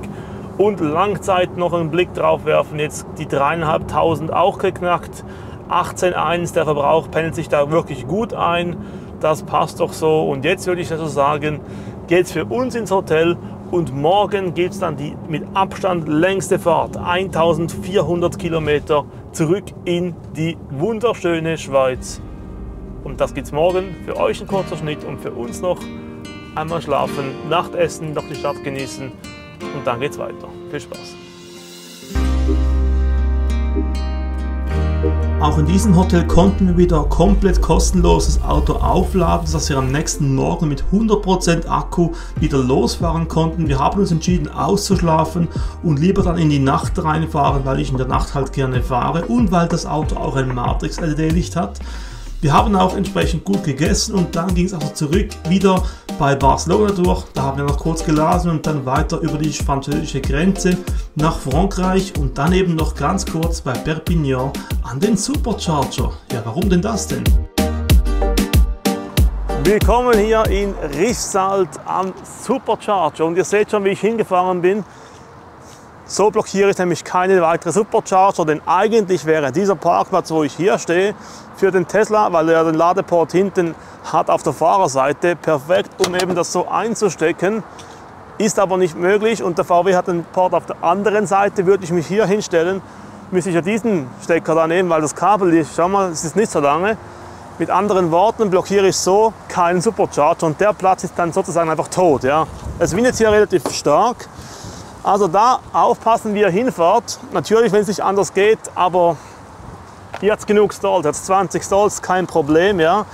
Und Langzeit noch einen Blick drauf werfen. Jetzt die dreieinhalbtausend auch geknackt. 18,1 der Verbrauch pendelt sich da wirklich gut ein das passt doch so. Und jetzt würde ich also sagen, geht es für uns ins Hotel und morgen geht es dann die mit Abstand längste Fahrt, 1400 Kilometer, zurück in die wunderschöne Schweiz. Und das gibt es morgen. Für euch ein kurzer Schnitt und für uns noch einmal schlafen, Nachtessen, noch die Stadt genießen und dann geht's weiter. Viel Spaß. Auch in diesem Hotel konnten wir wieder komplett kostenlos das Auto aufladen, sodass wir am nächsten Morgen mit 100% Akku wieder losfahren konnten. Wir haben uns entschieden auszuschlafen und lieber dann in die Nacht reinfahren, weil ich in der Nacht halt gerne fahre und weil das Auto auch ein Matrix LED-Licht hat. Wir haben auch entsprechend gut gegessen und dann ging es also zurück wieder bei Barcelona durch. Da haben wir noch kurz geladen und dann weiter über die französische Grenze nach Frankreich und dann eben noch ganz kurz bei Perpignan an den Supercharger. Ja, warum denn das denn? Willkommen hier in Riffsalt am Supercharger und ihr seht schon, wie ich hingefahren bin. So blockiere ich nämlich keine weitere Supercharger, denn eigentlich wäre dieser Parkplatz, wo ich hier stehe, für den Tesla, weil er den Ladeport hinten hat auf der Fahrerseite, perfekt, um eben das so einzustecken. Ist aber nicht möglich und der VW hat den Port auf der anderen Seite. Würde ich mich hier hinstellen, müsste ich ja diesen Stecker da nehmen, weil das Kabel ist, schau mal, es ist nicht so lange. Mit anderen Worten blockiere ich so keinen Supercharger und der Platz ist dann sozusagen einfach tot. Ja. Es windet hier relativ stark. Also da aufpassen, wie ihr hinfahrt. Natürlich, wenn es nicht anders geht, aber es genug Stalls, jetzt 20 Stalls, kein Problem. Ja.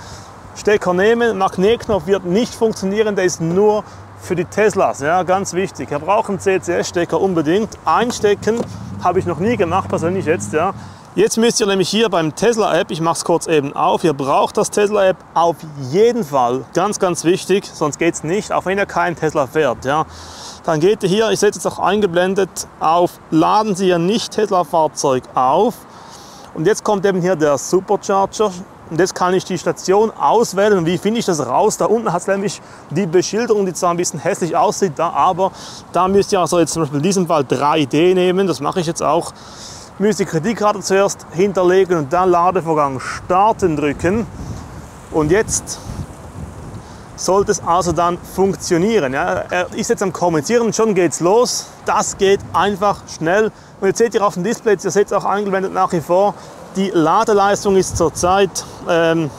Stecker nehmen, Magnetknopf wird nicht funktionieren, der ist nur für die Teslas, ja, ganz wichtig. Wir brauchen CCS-Stecker unbedingt. Einstecken habe ich noch nie gemacht, persönlich jetzt. Ja. Jetzt müsst ihr nämlich hier beim Tesla App, ich mache es kurz eben auf, ihr braucht das Tesla App auf jeden Fall, ganz ganz wichtig, sonst geht es nicht, auch wenn ihr keinen Tesla fährt. Ja. Dann geht ihr hier, ich setze es auch eingeblendet, auf Laden Sie Ihr Nicht-Tesla-Fahrzeug auf. Und jetzt kommt eben hier der Supercharger. Und jetzt kann ich die Station auswählen. Und wie finde ich das raus? Da unten hat es nämlich die Beschilderung, die zwar ein bisschen hässlich aussieht, da, aber da müsst ihr also jetzt zum Beispiel in diesem Fall 3D nehmen. Das mache ich jetzt auch müsst die Kreditkarte zuerst hinterlegen und dann Ladevorgang starten drücken. Und jetzt sollte es also dann funktionieren. Ja. Er ist jetzt am Kommunizieren, schon geht's los. Das geht einfach schnell. Und jetzt seht ihr auf dem Display, ihr seht es auch eingeblendet nach wie vor, die Ladeleistung ist zurzeit ähm,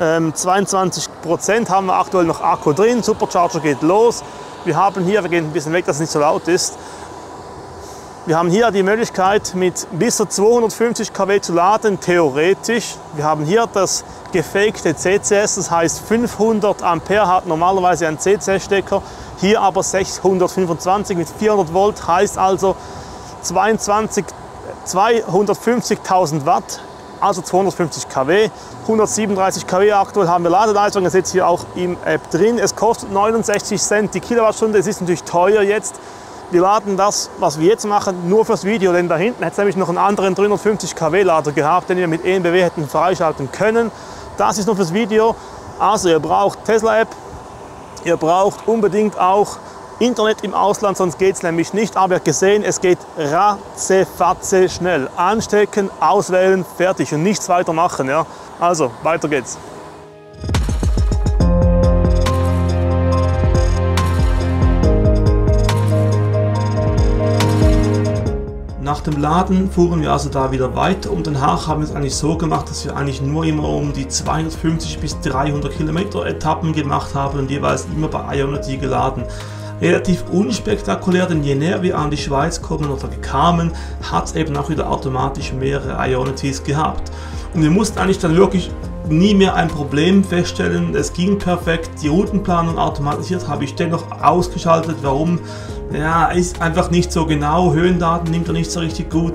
ähm, 22 Prozent, haben wir aktuell noch Akku drin, Supercharger geht los. Wir haben hier, wir gehen ein bisschen weg, dass es nicht so laut ist, wir haben hier die Möglichkeit mit bis zu 250 kW zu laden, theoretisch. Wir haben hier das gefakte CCS, das heißt 500 Ampere hat normalerweise ein CCS-Stecker, hier aber 625 mit 400 Volt, heißt also 250.000 Watt, also 250 kW. 137 kW aktuell haben wir Ladeleistung, das ist jetzt hier auch im App drin. Es kostet 69 Cent die Kilowattstunde, es ist natürlich teuer jetzt wir laden das, was wir jetzt machen, nur fürs Video, denn da hinten hätte es nämlich noch einen anderen 350 kW Lader gehabt, den wir mit EMBW hätten freischalten können. Das ist nur fürs Video. Also ihr braucht Tesla App, ihr braucht unbedingt auch Internet im Ausland, sonst geht es nämlich nicht. Aber ihr habt gesehen, es geht ratzefatze schnell. Anstecken, auswählen, fertig und nichts weiter machen. Ja? Also, weiter geht's. Nach dem Laden fuhren wir also da wieder weiter. Um Den Haag haben wir es eigentlich so gemacht, dass wir eigentlich nur immer um die 250 bis 300 Kilometer Etappen gemacht haben und jeweils immer bei Ionity geladen. Relativ unspektakulär, denn je näher wir an die Schweiz kommen oder kamen, hat es eben auch wieder automatisch mehrere Ionities gehabt. Und wir mussten eigentlich dann wirklich nie mehr ein Problem feststellen. Es ging perfekt. Die Routenplanung automatisiert habe ich dennoch ausgeschaltet. Warum? Ja, ist einfach nicht so genau. Höhendaten nimmt er nicht so richtig gut.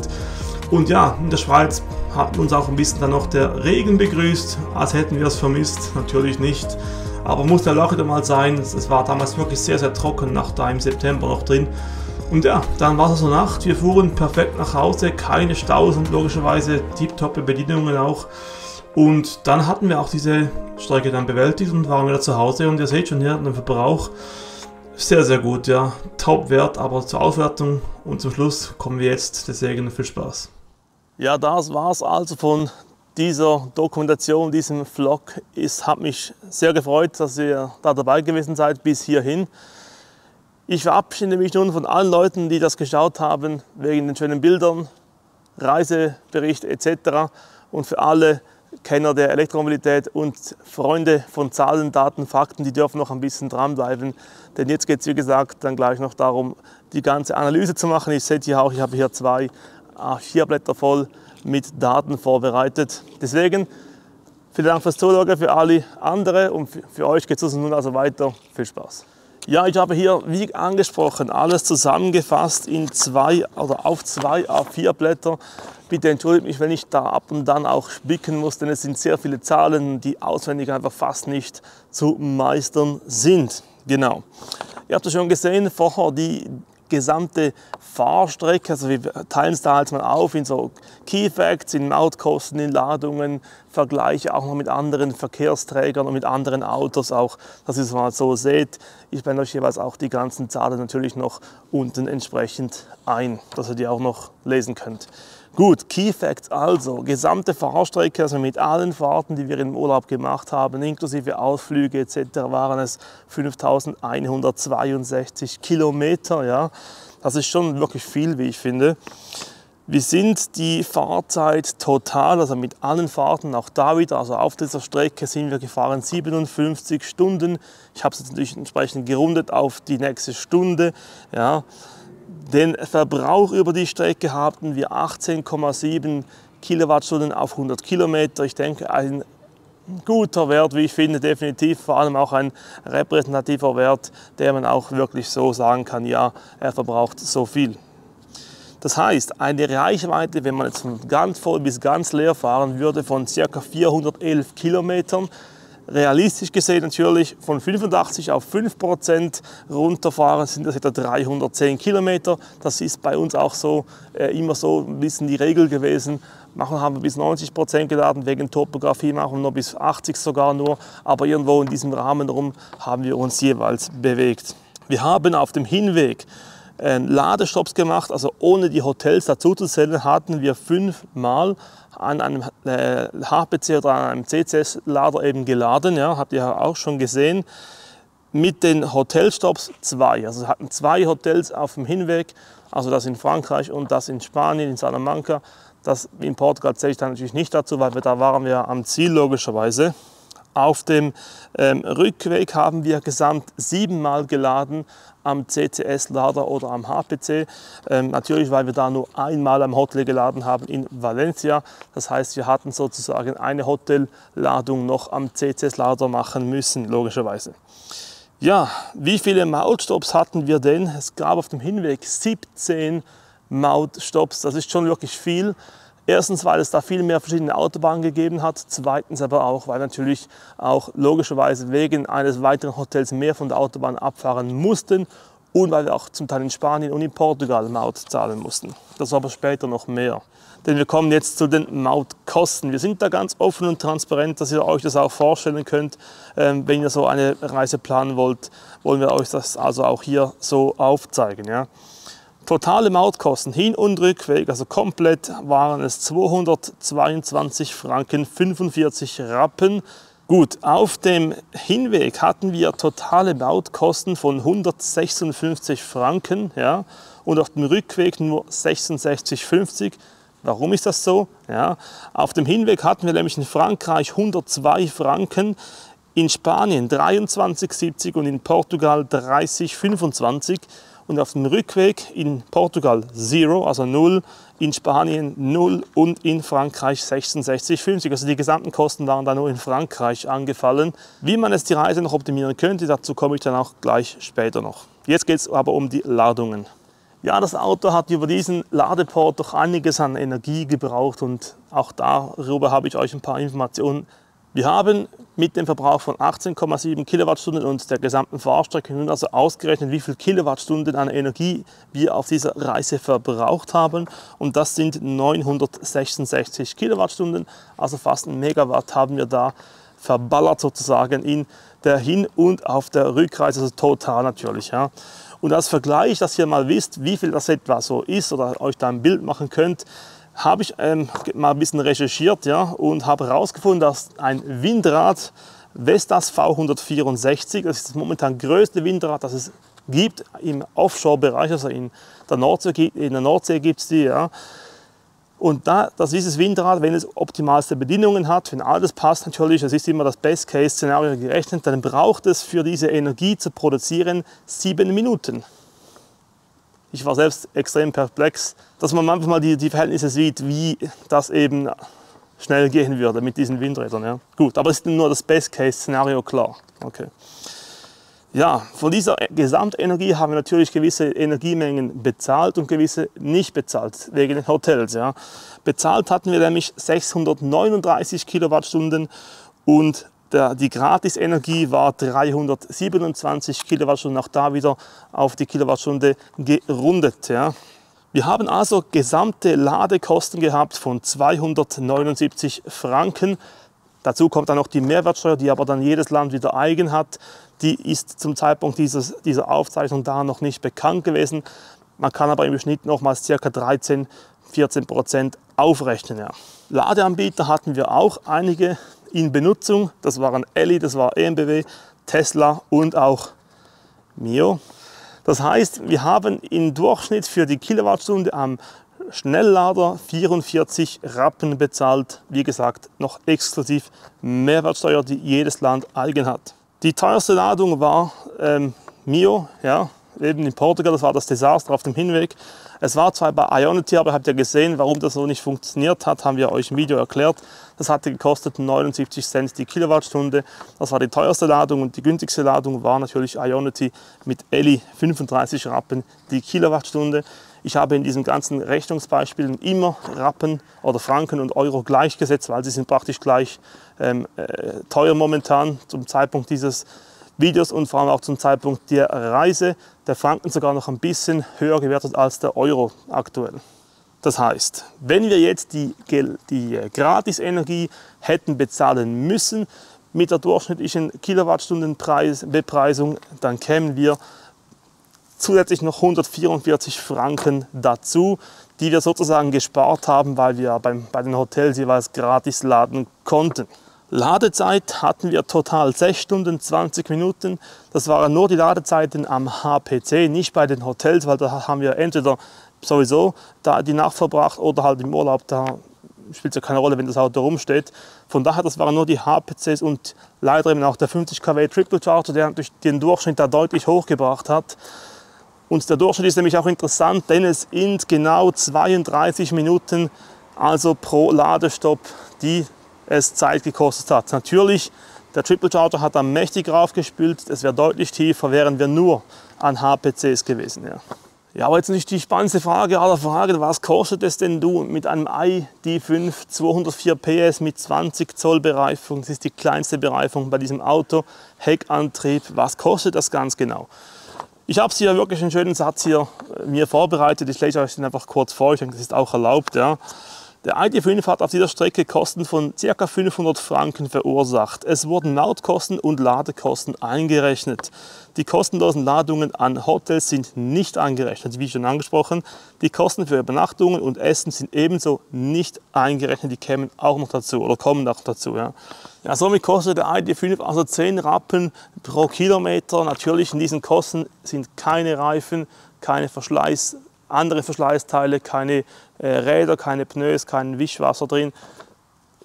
Und ja, in der Schweiz hat uns auch ein bisschen dann noch der Regen begrüßt, als hätten wir es vermisst. Natürlich nicht. Aber muss ja auch wieder mal sein. Es war damals wirklich sehr, sehr trocken, nach da im September noch drin. Und ja, dann war es so Nacht. Wir fuhren perfekt nach Hause, keine Staus und logischerweise tiptoppe Bedienungen auch. Und dann hatten wir auch diese Strecke dann bewältigt und waren wieder zu Hause. Und ihr seht schon hier den Verbrauch sehr, sehr gut, ja. Top-Wert, aber zur Auswertung und zum Schluss kommen wir jetzt. Deswegen viel Spaß. Ja, das war es also von dieser Dokumentation, diesem Vlog. Es hat mich sehr gefreut, dass ihr da dabei gewesen seid bis hierhin. Ich verabschiede mich nun von allen Leuten, die das geschaut haben, wegen den schönen Bildern, Reisebericht etc. Und für alle, Kenner der Elektromobilität und Freunde von Zahlen, Daten, Fakten, die dürfen noch ein bisschen dranbleiben. Denn jetzt geht es, wie gesagt, dann gleich noch darum, die ganze Analyse zu machen. Ich sehe hier auch, ich habe hier zwei A4-Blätter voll mit Daten vorbereitet. Deswegen vielen Dank fürs Zuschauen für alle andere und für euch geht es nun also weiter. Viel Spaß. Ja, ich habe hier, wie angesprochen, alles zusammengefasst in zwei oder auf zwei A4-Blätter. Bitte entschuldigt mich, wenn ich da ab und dann auch spicken muss, denn es sind sehr viele Zahlen, die auswendig einfach fast nicht zu meistern sind. Genau. Ihr habt es schon gesehen, vorher die gesamte Fahrstrecke, also wir teilen es da halt mal auf in so Key Facts, in Mautkosten, in Ladungen, Vergleiche auch noch mit anderen Verkehrsträgern und mit anderen Autos auch, dass ihr es mal so seht. Ich blende euch jeweils auch die ganzen Zahlen natürlich noch unten entsprechend ein, dass ihr die auch noch lesen könnt. Gut, Key Facts also, gesamte Fahrstrecke, also mit allen Fahrten, die wir im Urlaub gemacht haben, inklusive Ausflüge etc., waren es 5162 Kilometer. Ja. Das ist schon wirklich viel, wie ich finde. Wir sind die Fahrzeit total, also mit allen Fahrten, auch da wieder, also auf dieser Strecke sind wir gefahren 57 Stunden. Ich habe es jetzt natürlich entsprechend gerundet auf die nächste Stunde. Ja. Den Verbrauch über die Strecke hatten wir 18,7 Kilowattstunden auf 100 Kilometer. Ich denke, ein guter Wert, wie ich finde, definitiv vor allem auch ein repräsentativer Wert, der man auch wirklich so sagen kann, ja, er verbraucht so viel. Das heißt, eine Reichweite, wenn man jetzt von ganz voll bis ganz leer fahren würde, von ca. 411 Kilometern, realistisch gesehen natürlich von 85 auf 5 Prozent runterfahren sind das etwa 310 Kilometer. Das ist bei uns auch so äh, immer so ein bisschen die Regel gewesen. Machen haben wir bis 90 Prozent geladen, wegen Topografie machen wir nur bis 80 sogar nur. Aber irgendwo in diesem Rahmen herum haben wir uns jeweils bewegt. Wir haben auf dem Hinweg äh, Ladestops gemacht, also ohne die Hotels dazu zu zählen, hatten wir fünfmal an einem äh, HPC oder an einem CCS-Lader eben geladen. Ja, habt ihr auch schon gesehen. Mit den Hotelstops zwei. Also wir hatten zwei Hotels auf dem Hinweg, also das in Frankreich und das in Spanien, in Salamanca. Das in Portugal zähle ich dann natürlich nicht dazu, weil wir, da waren wir am Ziel logischerweise. Auf dem ähm, Rückweg haben wir gesamt siebenmal geladen am CCS-Lader oder am HPC. Ähm, natürlich, weil wir da nur einmal am Hotel geladen haben in Valencia. Das heißt, wir hatten sozusagen eine Hotelladung noch am CCS-Lader machen müssen, logischerweise. Ja, wie viele Mautstops hatten wir denn? Es gab auf dem Hinweg 17 Mautstops. Das ist schon wirklich viel. Erstens, weil es da viel mehr verschiedene Autobahnen gegeben hat. Zweitens aber auch, weil natürlich auch logischerweise wegen eines weiteren Hotels mehr von der Autobahn abfahren mussten und weil wir auch zum Teil in Spanien und in Portugal Maut zahlen mussten. Das aber später noch mehr. Denn wir kommen jetzt zu den Mautkosten. Wir sind da ganz offen und transparent, dass ihr euch das auch vorstellen könnt. Ähm, wenn ihr so eine Reise planen wollt, wollen wir euch das also auch hier so aufzeigen. Ja. Totale Mautkosten Hin- und Rückweg, also komplett waren es 222 Franken 45 Rappen. Gut, auf dem Hinweg hatten wir totale Mautkosten von 156 Franken ja, und auf dem Rückweg nur 66,50. Warum ist das so? Ja, auf dem Hinweg hatten wir nämlich in Frankreich 102 Franken, in Spanien 23,70 und in Portugal 30,25 und auf dem Rückweg in Portugal 0, also 0, in Spanien 0 und in Frankreich 66,50. Also die gesamten Kosten waren da nur in Frankreich angefallen. Wie man jetzt die Reise noch optimieren könnte, dazu komme ich dann auch gleich später noch. Jetzt geht es aber um die Ladungen. Ja, das Auto hat über diesen Ladeport doch einiges an Energie gebraucht und auch darüber habe ich euch ein paar Informationen wir haben mit dem Verbrauch von 18,7 Kilowattstunden und der gesamten Fahrstrecke nun also ausgerechnet, wie viel Kilowattstunden an Energie wir auf dieser Reise verbraucht haben. Und das sind 966 Kilowattstunden, also fast ein Megawatt haben wir da verballert sozusagen in der Hin- und auf der Rückreise, also total natürlich. Ja. Und als Vergleich, dass ihr mal wisst, wie viel das etwa so ist oder euch da ein Bild machen könnt, habe ich ähm, mal ein bisschen recherchiert ja, und habe herausgefunden, dass ein Windrad Vestas V164, das ist das momentan größte Windrad, das es gibt im Offshore-Bereich, also in der Nordsee, in der Nordsee gibt es die. Ja. Und da, dass dieses Windrad, wenn es optimalste Bedingungen hat, wenn alles passt natürlich, das ist immer das Best-Case-Szenario gerechnet, dann braucht es für diese Energie zu produzieren sieben Minuten. Ich war selbst extrem perplex, dass man einfach mal die, die Verhältnisse sieht, wie das eben schnell gehen würde mit diesen Windrädern. Ja. Gut, aber es ist nur das Best-Case-Szenario klar. Okay. Ja, von dieser Gesamtenergie haben wir natürlich gewisse Energiemengen bezahlt und gewisse nicht bezahlt, wegen den Hotels. Ja. Bezahlt hatten wir nämlich 639 Kilowattstunden und der, die Gratisenergie war 327 Kilowattstunden, auch da wieder auf die Kilowattstunde gerundet. Ja. Wir haben also gesamte Ladekosten gehabt von 279 Franken. Dazu kommt dann noch die Mehrwertsteuer, die aber dann jedes Land wieder eigen hat. Die ist zum Zeitpunkt dieses, dieser Aufzeichnung da noch nicht bekannt gewesen. Man kann aber im Schnitt nochmals ca. 13, 14 Prozent aufrechnen. Ja. Ladeanbieter hatten wir auch einige in Benutzung. Das waren Elli, das war EMBW, Tesla und auch Mio. Das heißt, wir haben im Durchschnitt für die Kilowattstunde am Schnelllader 44 Rappen bezahlt. Wie gesagt, noch exklusiv Mehrwertsteuer, die jedes Land eigen hat. Die teuerste Ladung war ähm, Mio, ja, eben in Portugal, das war das Desaster auf dem Hinweg. Es war zwar bei Ionity, aber habt ihr gesehen, warum das so nicht funktioniert hat, haben wir euch im Video erklärt. Das hatte gekostet 79 Cent die Kilowattstunde. Das war die teuerste Ladung und die günstigste Ladung war natürlich Ionity mit Eli 35 Rappen die Kilowattstunde. Ich habe in diesen ganzen Rechnungsbeispielen immer Rappen oder Franken und Euro gleichgesetzt, weil sie sind praktisch gleich ähm, äh, teuer momentan zum Zeitpunkt dieses Videos und vor allem auch zum Zeitpunkt der Reise. Der Franken sogar noch ein bisschen höher gewertet als der Euro aktuell. Das heißt, wenn wir jetzt die, die äh, Gratisenergie hätten bezahlen müssen mit der durchschnittlichen Kilowattstundenbepreisung, dann kämen wir zusätzlich noch 144 Franken dazu, die wir sozusagen gespart haben, weil wir beim, bei den Hotels jeweils gratis laden konnten. Ladezeit hatten wir total 6 Stunden 20 Minuten. Das waren nur die Ladezeiten am HPC, nicht bei den Hotels, weil da haben wir entweder sowieso die Nacht verbracht oder halt im Urlaub, da spielt es ja keine Rolle, wenn das Auto rumsteht. Von daher, das waren nur die HPCs und leider eben auch der 50 kW Triple Charger, der durch den Durchschnitt da deutlich hochgebracht hat. Und der Durchschnitt ist nämlich auch interessant, denn es sind genau 32 Minuten, also pro Ladestopp, die es Zeit gekostet hat. Natürlich, der Triple Charger hat da mächtig raufgespült, es wäre deutlich tiefer, wären wir nur an HPCs gewesen. Ja. Ja, aber jetzt nicht die spannendste Frage aller Fragen, was kostet es denn du mit einem ID5 204 PS mit 20 Zoll Bereifung, das ist die kleinste Bereifung bei diesem Auto, Heckantrieb, was kostet das ganz genau? Ich habe hier wirklich einen schönen Satz hier äh, mir vorbereitet, ich lese euch den einfach kurz vor, ich denke, das ist auch erlaubt. Ja. Der ID5 hat auf dieser Strecke Kosten von ca. 500 Franken verursacht. Es wurden Mautkosten und Ladekosten eingerechnet. Die kostenlosen Ladungen an Hotels sind nicht eingerechnet, wie schon angesprochen. Die Kosten für Übernachtungen und Essen sind ebenso nicht eingerechnet. Die kämen auch noch dazu oder kommen noch dazu. Ja. Ja, somit kostet der ID5 also 10 Rappen pro Kilometer. Natürlich in diesen Kosten sind keine Reifen, keine Verschleiß, andere Verschleißteile, keine Räder, keine Pneus, kein Wischwasser drin.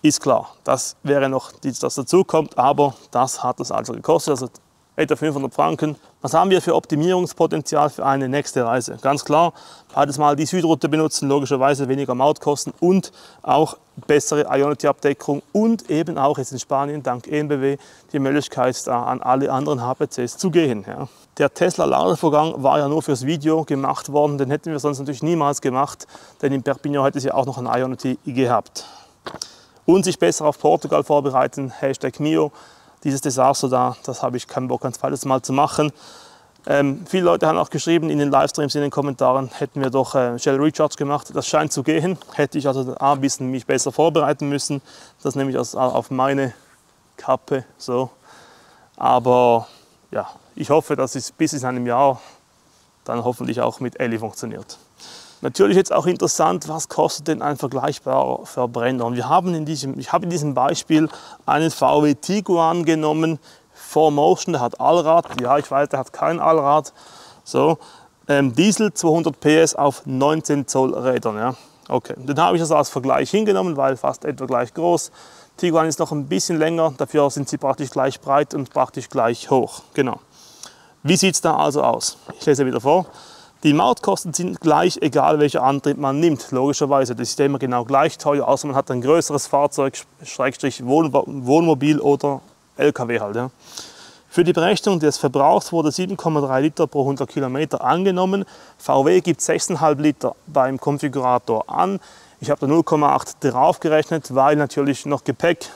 Ist klar, das wäre noch, das dazu kommt, aber das hat es also gekostet, also etwa 500 Franken. Was haben wir für Optimierungspotenzial für eine nächste Reise? Ganz klar, beides mal die Südroute benutzen, logischerweise weniger Mautkosten und auch bessere Ionity-Abdeckung und eben auch jetzt in Spanien dank ENBW die Möglichkeit, da an alle anderen HPCs zu gehen. Ja. Der Tesla-Ladevorgang war ja nur fürs Video gemacht worden, den hätten wir sonst natürlich niemals gemacht, denn in Perpignan hätte es ja auch noch ein Ionity gehabt. Und sich besser auf Portugal vorbereiten, Hashtag Mio, dieses Desaster da, das habe ich keinen Bock ein zweites Mal zu machen. Ähm, viele Leute haben auch geschrieben in den Livestreams, in den Kommentaren, hätten wir doch äh, Shell Recharge gemacht. Das scheint zu gehen. Hätte ich also ein bisschen mich besser vorbereiten müssen. Das nehme ich also auf meine Kappe so. Aber ja, ich hoffe, dass es bis in einem Jahr dann hoffentlich auch mit Elli funktioniert. Natürlich jetzt auch interessant, was kostet denn ein vergleichbarer Verbrenner? Und wir haben in diesem, ich habe in diesem Beispiel einen VW Tiguan genommen, 4Motion, der hat Allrad, ja ich weiß, der hat kein Allrad, so, ähm, Diesel 200 PS auf 19 Zoll Rädern, ja. Okay, den habe ich also als Vergleich hingenommen, weil fast etwa gleich groß. Tiguan ist noch ein bisschen länger, dafür sind sie praktisch gleich breit und praktisch gleich hoch. Genau. Wie sieht es da also aus? Ich lese wieder vor. Die Mautkosten sind gleich, egal welcher Antrieb man nimmt, logischerweise. Das ist immer genau gleich teuer, außer man hat ein größeres Fahrzeug, Schrägstrich Wohnmobil oder LKW halt. Ja. Für die Berechnung des Verbrauchs wurde 7,3 Liter pro 100 Kilometer angenommen. VW gibt 6,5 Liter beim Konfigurator an. Ich habe da 0,8 draufgerechnet, weil natürlich noch Gepäck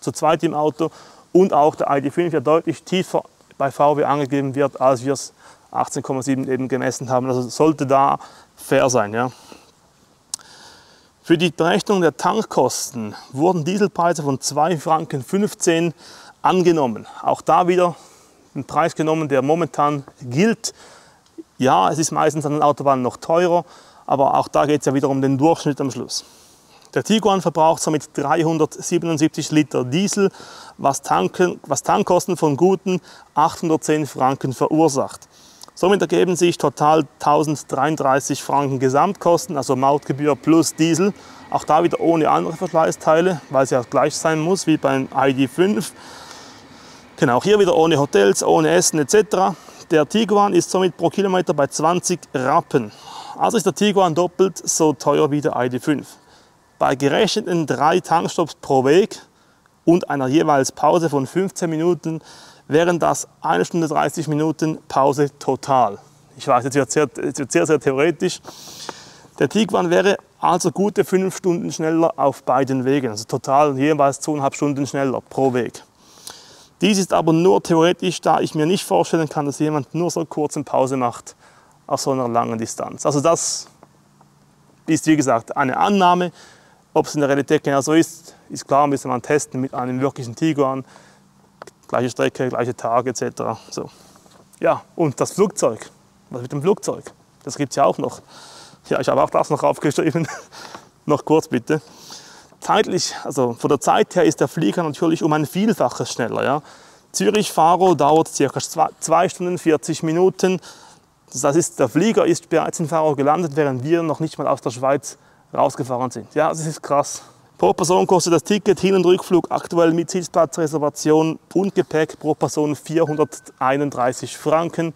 zu zweit im Auto und auch der ID5 ja deutlich tiefer bei VW angegeben wird, als wir es 18,7 eben gemessen haben. Also sollte da fair sein. Ja. Für die Berechnung der Tankkosten wurden Dieselpreise von 2,15 Franken angenommen. Auch da wieder ein Preis genommen, der momentan gilt. Ja, es ist meistens an den Autobahnen noch teurer, aber auch da geht es ja wieder um den Durchschnitt am Schluss. Der Tiguan verbraucht somit 377 Liter Diesel, was, Tanken, was Tankkosten von guten 810 Franken verursacht. Somit ergeben sich total 1033 Franken Gesamtkosten, also Mautgebühr plus Diesel. Auch da wieder ohne andere Verschleißteile, weil es ja gleich sein muss wie beim ID5. Genau, auch hier wieder ohne Hotels, ohne Essen etc. Der Tiguan ist somit pro Kilometer bei 20 Rappen. Also ist der Tiguan doppelt so teuer wie der ID5. Bei gerechneten drei Tankstops pro Weg und einer jeweils Pause von 15 Minuten wären das 1 Stunde 30 Minuten Pause total. Ich weiß, jetzt wird sehr, jetzt wird sehr, sehr theoretisch. Der Tiguan wäre also gute fünf Stunden schneller auf beiden Wegen, also total jeweils zweieinhalb Stunden schneller pro Weg. Dies ist aber nur theoretisch, da ich mir nicht vorstellen kann, dass jemand nur so kurze Pause macht auf so einer langen Distanz. Also das ist wie gesagt eine Annahme. Ob es in der Realität genau so ist, ist klar, müssen wir testen mit einem wirklichen Tiguan. Gleiche Strecke, gleiche Tage etc. So. Ja, und das Flugzeug. Was mit dem Flugzeug? Das gibt es ja auch noch. Ja, ich habe auch das noch aufgeschrieben. noch kurz bitte. Zeitlich, also von der Zeit her ist der Flieger natürlich um ein Vielfaches schneller. Ja. Zürich-Faro dauert ca. 2 Stunden 40 Minuten. Das ist, der Flieger ist bereits in Faro gelandet, während wir noch nicht mal aus der Schweiz rausgefahren sind. Ja, das ist krass. Pro Person kostet das Ticket Hin- und Rückflug aktuell mit Sitzplatzreservation und Gepäck pro Person 431 Franken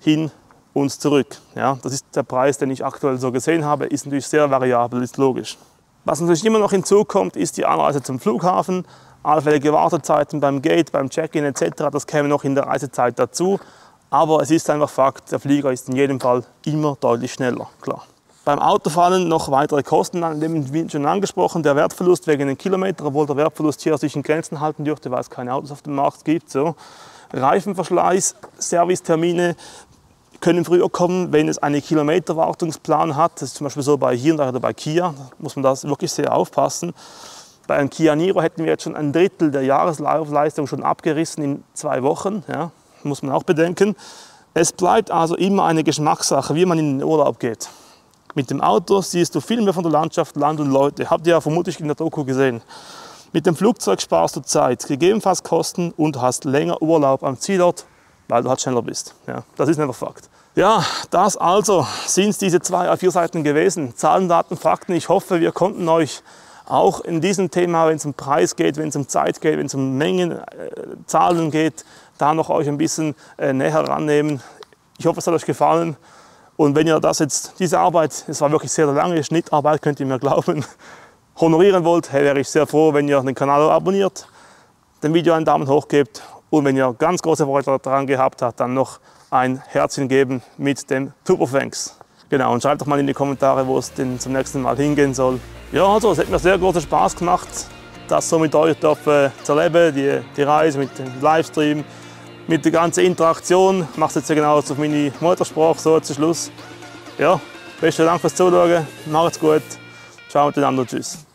hin und zurück. Ja, das ist der Preis, den ich aktuell so gesehen habe. Ist natürlich sehr variabel, ist logisch. Was natürlich immer noch hinzukommt, ist die Anreise zum Flughafen, allfällige Wartezeiten beim Gate, beim Check-in etc. Das käme noch in der Reisezeit dazu. Aber es ist einfach Fakt, der Flieger ist in jedem Fall immer deutlich schneller, klar. Beim Autofahren noch weitere Kosten, wie schon angesprochen, der Wertverlust wegen den Kilometern, obwohl der Wertverlust hier sich in Grenzen halten dürfte, weil es keine Autos auf dem Markt gibt. So. Reifenverschleiß, Servicetermine können früher kommen, wenn es einen Kilometerwartungsplan hat. Das ist zum Beispiel so bei Hyundai oder bei Kia, da muss man das wirklich sehr aufpassen. Bei einem Kia Niro hätten wir jetzt schon ein Drittel der Jahreslaufleistung schon abgerissen in zwei Wochen. Ja muss man auch bedenken. Es bleibt also immer eine Geschmackssache, wie man in den Urlaub geht. Mit dem Auto siehst du viel mehr von der Landschaft, Land und Leute. Habt ihr ja vermutlich in der Doku gesehen. Mit dem Flugzeug sparst du Zeit, gegebenenfalls Kosten und hast länger Urlaub am Zielort, weil du halt schneller bist. Ja, das ist einfach Fakt. Ja, das also sind diese zwei A4 Seiten gewesen. Zahlen, Daten, Fakten. Ich hoffe, wir konnten euch auch in diesem Thema, wenn es um Preis geht, wenn es um Zeit geht, wenn es um Mengen, äh, Zahlen geht, da noch euch ein bisschen äh, näher rannehmen. Ich hoffe, es hat euch gefallen. Und wenn ihr das jetzt, diese Arbeit, es war wirklich sehr lange Schnittarbeit, könnt ihr mir glauben, honorieren wollt, hey, wäre ich sehr froh, wenn ihr den Kanal abonniert, dem Video einen Daumen hoch gebt und wenn ihr ganz große Freude daran gehabt habt, dann noch ein Herzchen geben mit dem Thanks. Genau, und schreibt doch mal in die Kommentare, wo es denn zum nächsten Mal hingehen soll. Ja, also, es hat mir sehr großen Spaß gemacht, das so mit euch zu erleben, die, die Reise mit dem Livestream, mit der ganzen Interaktion. Ich mache es jetzt genau auf meine Muttersprache so zum Schluss. Ja, besten Dank fürs Zuschauen, macht's gut, ciao miteinander, tschüss.